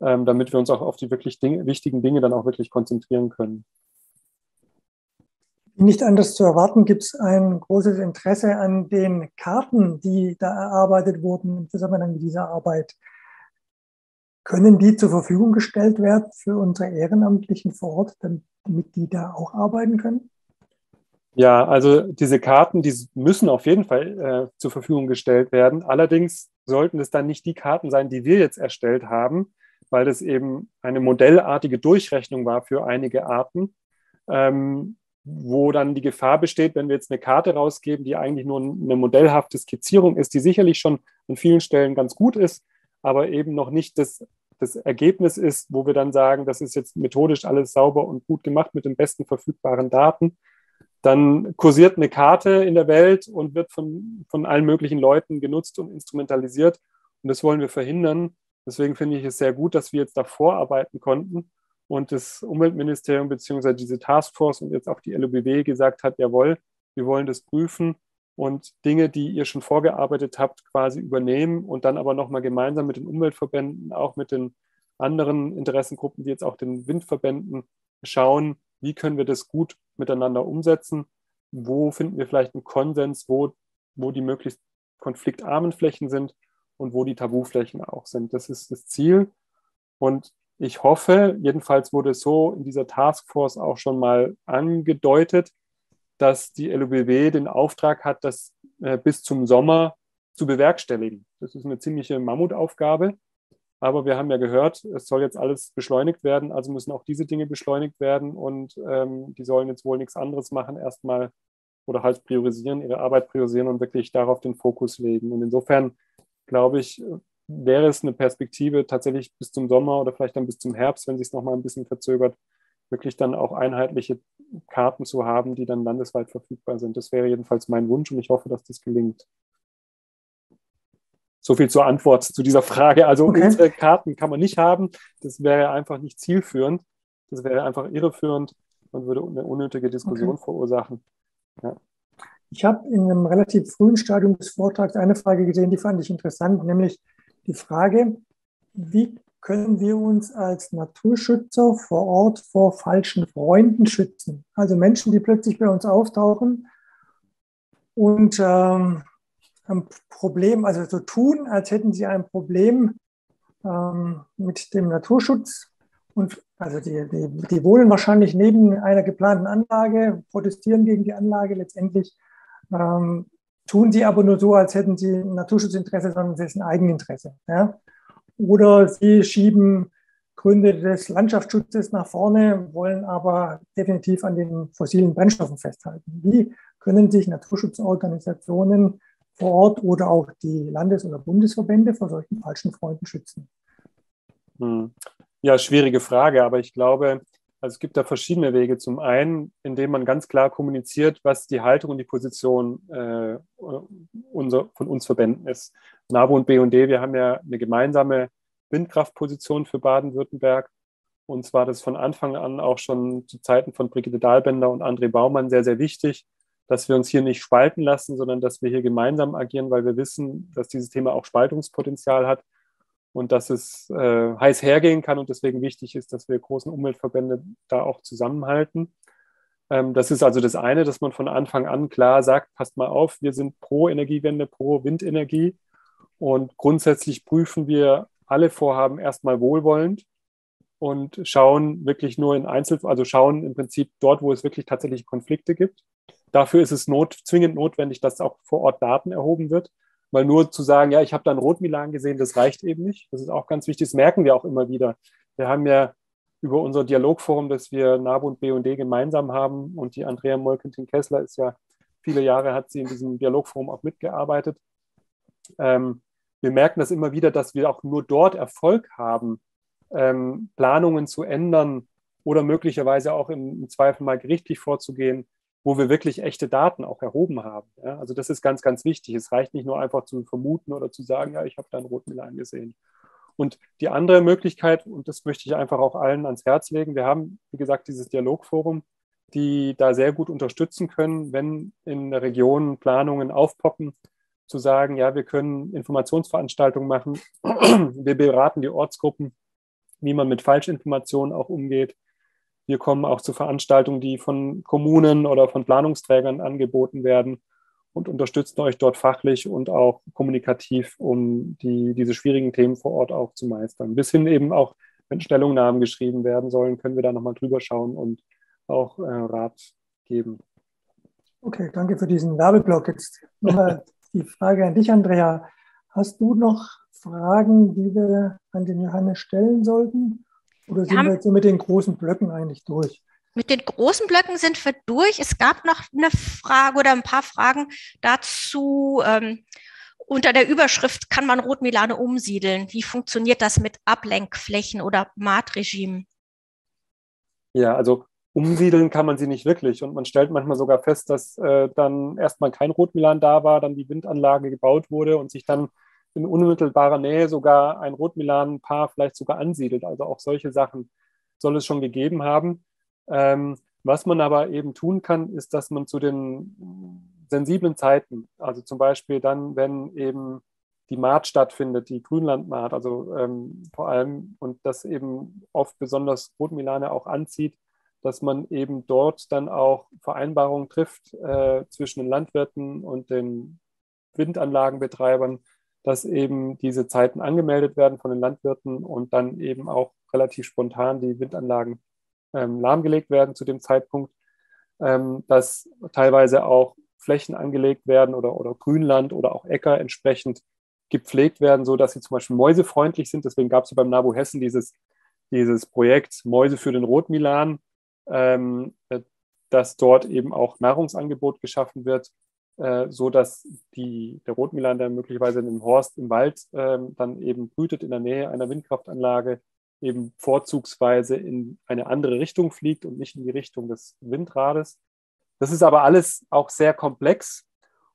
ähm, damit wir uns auch auf die wirklich Dinge, wichtigen Dinge dann auch wirklich konzentrieren können nicht anders zu erwarten, gibt es ein großes Interesse an den Karten, die da erarbeitet wurden im Zusammenhang mit dieser Arbeit. Können die zur Verfügung gestellt werden für unsere Ehrenamtlichen vor Ort, damit die da auch arbeiten können? Ja, also diese Karten, die müssen auf jeden Fall äh, zur Verfügung gestellt werden. Allerdings sollten es dann nicht die Karten sein, die wir jetzt erstellt haben, weil das eben eine modellartige Durchrechnung war für einige Arten. Ähm, wo dann die Gefahr besteht, wenn wir jetzt eine Karte rausgeben, die eigentlich nur eine modellhafte Skizzierung ist, die sicherlich schon an vielen Stellen ganz gut ist, aber eben noch nicht das, das Ergebnis ist, wo wir dann sagen, das ist jetzt methodisch alles sauber und gut gemacht mit den besten verfügbaren Daten. Dann kursiert eine Karte in der Welt und wird von, von allen möglichen Leuten genutzt und instrumentalisiert. Und das wollen wir verhindern. Deswegen finde ich es sehr gut, dass wir jetzt da vorarbeiten konnten und das Umweltministerium bzw. diese Taskforce und jetzt auch die LOBW gesagt hat, jawohl, wir wollen das prüfen und Dinge, die ihr schon vorgearbeitet habt, quasi übernehmen und dann aber nochmal gemeinsam mit den Umweltverbänden, auch mit den anderen Interessengruppen, wie jetzt auch den Windverbänden, schauen, wie können wir das gut miteinander umsetzen, wo finden wir vielleicht einen Konsens, wo, wo die möglichst konfliktarmen Flächen sind und wo die Tabuflächen auch sind. Das ist das Ziel. Und ich hoffe, jedenfalls wurde es so in dieser Taskforce auch schon mal angedeutet, dass die LUBW den Auftrag hat, das äh, bis zum Sommer zu bewerkstelligen. Das ist eine ziemliche Mammutaufgabe. Aber wir haben ja gehört, es soll jetzt alles beschleunigt werden, also müssen auch diese Dinge beschleunigt werden und ähm, die sollen jetzt wohl nichts anderes machen, erstmal oder halt priorisieren, ihre Arbeit priorisieren und wirklich darauf den Fokus legen. Und insofern glaube ich, wäre es eine Perspektive, tatsächlich bis zum Sommer oder vielleicht dann bis zum Herbst, wenn sich es nochmal ein bisschen verzögert, wirklich dann auch einheitliche Karten zu haben, die dann landesweit verfügbar sind. Das wäre jedenfalls mein Wunsch und ich hoffe, dass das gelingt. So viel zur Antwort zu dieser Frage. Also okay. unsere Karten kann man nicht haben. Das wäre einfach nicht zielführend. Das wäre einfach irreführend und würde eine unnötige Diskussion okay. verursachen. Ja. Ich habe in einem relativ frühen Stadium des Vortrags eine Frage gesehen, die fand ich interessant, nämlich die Frage, wie können wir uns als Naturschützer vor Ort vor falschen Freunden schützen? Also Menschen, die plötzlich bei uns auftauchen und ähm, ein Problem, also so tun, als hätten sie ein Problem ähm, mit dem Naturschutz. Und also die, die, die wohnen wahrscheinlich neben einer geplanten Anlage, protestieren gegen die Anlage. Letztendlich ähm, tun sie aber nur so, als hätten sie ein Naturschutzinteresse, sondern es ist ein Eigeninteresse. Ja? Oder sie schieben Gründe des Landschaftsschutzes nach vorne, wollen aber definitiv an den fossilen Brennstoffen festhalten. Wie können sich Naturschutzorganisationen vor Ort oder auch die Landes- oder Bundesverbände vor solchen falschen Freunden schützen? Hm. Ja, schwierige Frage, aber ich glaube, also es gibt da verschiedene Wege. Zum einen, indem man ganz klar kommuniziert, was die Haltung und die Position äh, unser, von uns Verbänden ist. NABU und BUND, wir haben ja eine gemeinsame Windkraftposition für Baden-Württemberg. Und zwar das von Anfang an auch schon zu Zeiten von Brigitte Dahlbender und André Baumann sehr, sehr wichtig, dass wir uns hier nicht spalten lassen, sondern dass wir hier gemeinsam agieren, weil wir wissen, dass dieses Thema auch Spaltungspotenzial hat und dass es äh, heiß hergehen kann und deswegen wichtig ist, dass wir großen Umweltverbände da auch zusammenhalten. Ähm, das ist also das eine, dass man von Anfang an klar sagt, passt mal auf, wir sind pro Energiewende, pro Windenergie und grundsätzlich prüfen wir alle Vorhaben erstmal wohlwollend und schauen wirklich nur in Einzel, also schauen im Prinzip dort, wo es wirklich tatsächlich Konflikte gibt. Dafür ist es not, zwingend notwendig, dass auch vor Ort Daten erhoben wird, weil nur zu sagen, ja, ich habe da einen Rotmilan gesehen, das reicht eben nicht. Das ist auch ganz wichtig, das merken wir auch immer wieder. Wir haben ja über unser Dialogforum, das wir NABU und BUND gemeinsam haben und die Andrea Molkentin-Kessler ist ja, viele Jahre hat sie in diesem Dialogforum auch mitgearbeitet. Ähm, wir merken das immer wieder, dass wir auch nur dort Erfolg haben, ähm, Planungen zu ändern oder möglicherweise auch im, im Zweifel mal gerichtlich vorzugehen, wo wir wirklich echte Daten auch erhoben haben. Ja, also das ist ganz, ganz wichtig. Es reicht nicht nur einfach zu vermuten oder zu sagen, ja, ich habe da einen Rotmilan gesehen. Und die andere Möglichkeit, und das möchte ich einfach auch allen ans Herz legen, wir haben, wie gesagt, dieses Dialogforum, die da sehr gut unterstützen können, wenn in der Region Planungen aufpoppen, zu sagen, ja, wir können Informationsveranstaltungen machen, wir beraten die Ortsgruppen, wie man mit Falschinformationen auch umgeht, wir kommen auch zu Veranstaltungen, die von Kommunen oder von Planungsträgern angeboten werden und unterstützen euch dort fachlich und auch kommunikativ, um die, diese schwierigen Themen vor Ort auch zu meistern. Bis hin eben auch, wenn Stellungnahmen geschrieben werden sollen, können wir da nochmal drüber schauen und auch äh, Rat geben. Okay, danke für diesen Werbeblock. Jetzt nochmal [laughs] die Frage an dich, Andrea. Hast du noch Fragen, die wir an den Johannes stellen sollten? Oder sind wir, wir jetzt so mit den großen Blöcken eigentlich durch? Mit den großen Blöcken sind wir durch. Es gab noch eine Frage oder ein paar Fragen dazu. Ähm, unter der Überschrift kann man Rotmilane umsiedeln. Wie funktioniert das mit Ablenkflächen oder Maatregimen? Ja, also umsiedeln kann man sie nicht wirklich. Und man stellt manchmal sogar fest, dass äh, dann erstmal kein Rotmilan da war, dann die Windanlage gebaut wurde und sich dann in unmittelbarer Nähe sogar ein Rotmilan-Paar vielleicht sogar ansiedelt. Also auch solche Sachen soll es schon gegeben haben. Ähm, was man aber eben tun kann, ist, dass man zu den sensiblen Zeiten, also zum Beispiel dann, wenn eben die Maat stattfindet, die Grünlandmaat, also ähm, vor allem, und das eben oft besonders Rotmilane auch anzieht, dass man eben dort dann auch Vereinbarungen trifft äh, zwischen den Landwirten und den Windanlagenbetreibern, dass eben diese Zeiten angemeldet werden von den Landwirten und dann eben auch relativ spontan die Windanlagen ähm, lahmgelegt werden zu dem Zeitpunkt, ähm, dass teilweise auch Flächen angelegt werden oder, oder Grünland oder auch Äcker entsprechend gepflegt werden, so dass sie zum Beispiel mäusefreundlich sind. Deswegen gab es beim NABU Hessen dieses, dieses Projekt Mäuse für den Rotmilan, ähm, dass dort eben auch Nahrungsangebot geschaffen wird, äh, so dass die, der Rotmilan, der möglicherweise einem Horst im Wald ähm, dann eben brütet in der Nähe einer Windkraftanlage, eben vorzugsweise in eine andere Richtung fliegt und nicht in die Richtung des Windrades. Das ist aber alles auch sehr komplex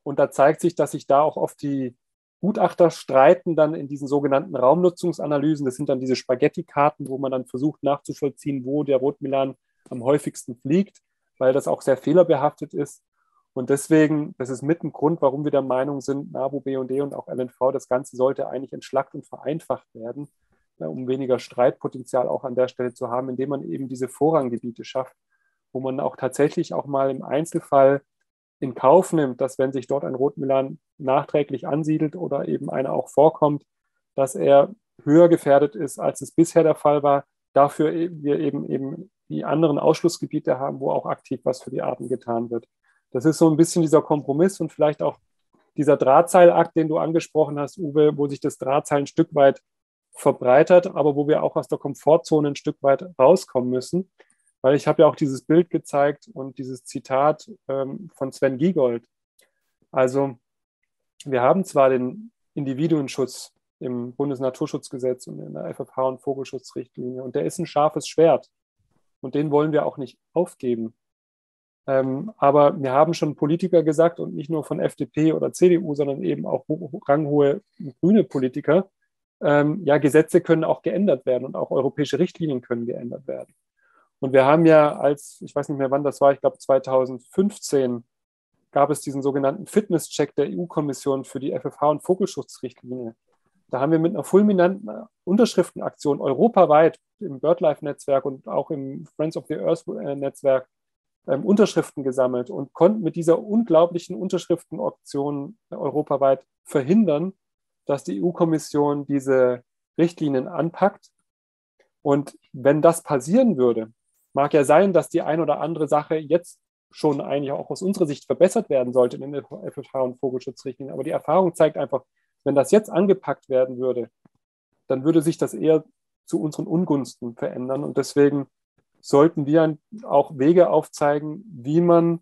und da zeigt sich, dass sich da auch oft die Gutachter streiten dann in diesen sogenannten Raumnutzungsanalysen. Das sind dann diese Spaghetti-Karten, wo man dann versucht nachzuvollziehen, wo der Rotmilan am häufigsten fliegt, weil das auch sehr fehlerbehaftet ist. Und deswegen, das ist mit ein Grund, warum wir der Meinung sind, NABU, BUND und auch LNV, das Ganze sollte eigentlich entschlackt und vereinfacht werden, um weniger Streitpotenzial auch an der Stelle zu haben, indem man eben diese Vorranggebiete schafft, wo man auch tatsächlich auch mal im Einzelfall in Kauf nimmt, dass wenn sich dort ein Rotmilan nachträglich ansiedelt oder eben einer auch vorkommt, dass er höher gefährdet ist, als es bisher der Fall war. Dafür e-, wir eben eben die anderen Ausschlussgebiete haben, wo auch aktiv was für die Arten getan wird. Das ist so ein bisschen dieser Kompromiss und vielleicht auch dieser Drahtseilakt, den du angesprochen hast, Uwe, wo sich das Drahtseil ein Stück weit verbreitert, aber wo wir auch aus der Komfortzone ein Stück weit rauskommen müssen. Weil ich habe ja auch dieses Bild gezeigt und dieses Zitat ähm, von Sven Giegold. Also wir haben zwar den Individuenschutz im Bundesnaturschutzgesetz und in der FFH und Vogelschutzrichtlinie und der ist ein scharfes Schwert und den wollen wir auch nicht aufgeben. Ähm, aber wir haben schon Politiker gesagt und nicht nur von FDP oder CDU, sondern eben auch ranghohe grüne Politiker, ähm, ja, Gesetze können auch geändert werden und auch europäische Richtlinien können geändert werden. Und wir haben ja als, ich weiß nicht mehr wann das war, ich glaube 2015, gab es diesen sogenannten Fitnesscheck der EU-Kommission für die FFH- und Vogelschutzrichtlinie. Da haben wir mit einer fulminanten Unterschriftenaktion europaweit im BirdLife-Netzwerk und auch im Friends of the Earth-Netzwerk ähm, Unterschriften gesammelt und konnten mit dieser unglaublichen Unterschriftenaktion europaweit verhindern, dass die EU-Kommission diese Richtlinien anpackt. Und wenn das passieren würde, mag ja sein, dass die ein oder andere Sache jetzt schon eigentlich auch aus unserer Sicht verbessert werden sollte in den FFH- und Vogelschutzrichtlinien. Aber die Erfahrung zeigt einfach, wenn das jetzt angepackt werden würde, dann würde sich das eher zu unseren Ungunsten verändern. Und deswegen sollten wir auch Wege aufzeigen, wie man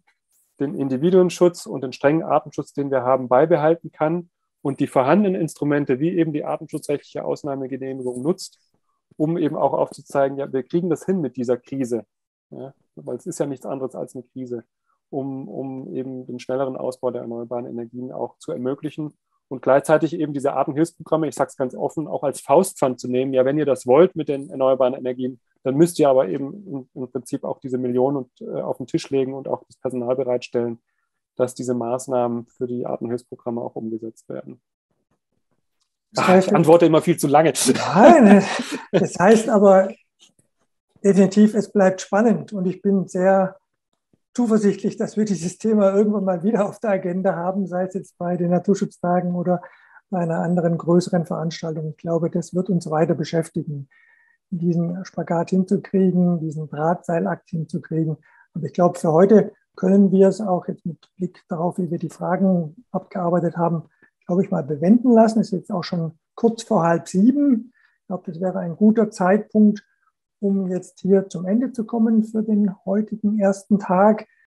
den Individuenschutz und den strengen Artenschutz, den wir haben, beibehalten kann und die vorhandenen Instrumente, wie eben die artenschutzrechtliche Ausnahmegenehmigung nutzt, um eben auch aufzuzeigen, ja, wir kriegen das hin mit dieser Krise. Ja, weil es ist ja nichts anderes als eine Krise, um, um eben den schnelleren Ausbau der erneuerbaren Energien auch zu ermöglichen und gleichzeitig eben diese Artenhilfsprogramme, ich sage es ganz offen, auch als Faustpfand zu nehmen. Ja, wenn ihr das wollt mit den erneuerbaren Energien, dann müsst ihr aber eben im, Prinzip auch diese Millionen und, äh, auf den Tisch legen und auch das Personal bereitstellen, dass diese Maßnahmen für die Artenhilfsprogramme auch umgesetzt werden. Das heißt, Ach, ich antworte immer viel zu lange. Nein, das heißt aber definitiv, es bleibt spannend und ich bin sehr zuversichtlich, dass wir dieses Thema irgendwann mal wieder auf der Agenda haben, sei es jetzt bei den Naturschutztagen oder bei einer anderen größeren Veranstaltung. Ich glaube, das wird uns weiter beschäftigen, diesen Spagat hinzukriegen, diesen Drahtseilakt hinzukriegen. Aber ich glaube, für heute können wir es auch jetzt mit Blick darauf, wie wir die Fragen abgearbeitet haben, glaube ich, mal bewenden lassen. Es ist jetzt auch schon kurz vor halb sieben. Ich glaube, das wäre ein guter Zeitpunkt, um jetzt hier zum Ende zu kommen für den heutigen ersten Tag.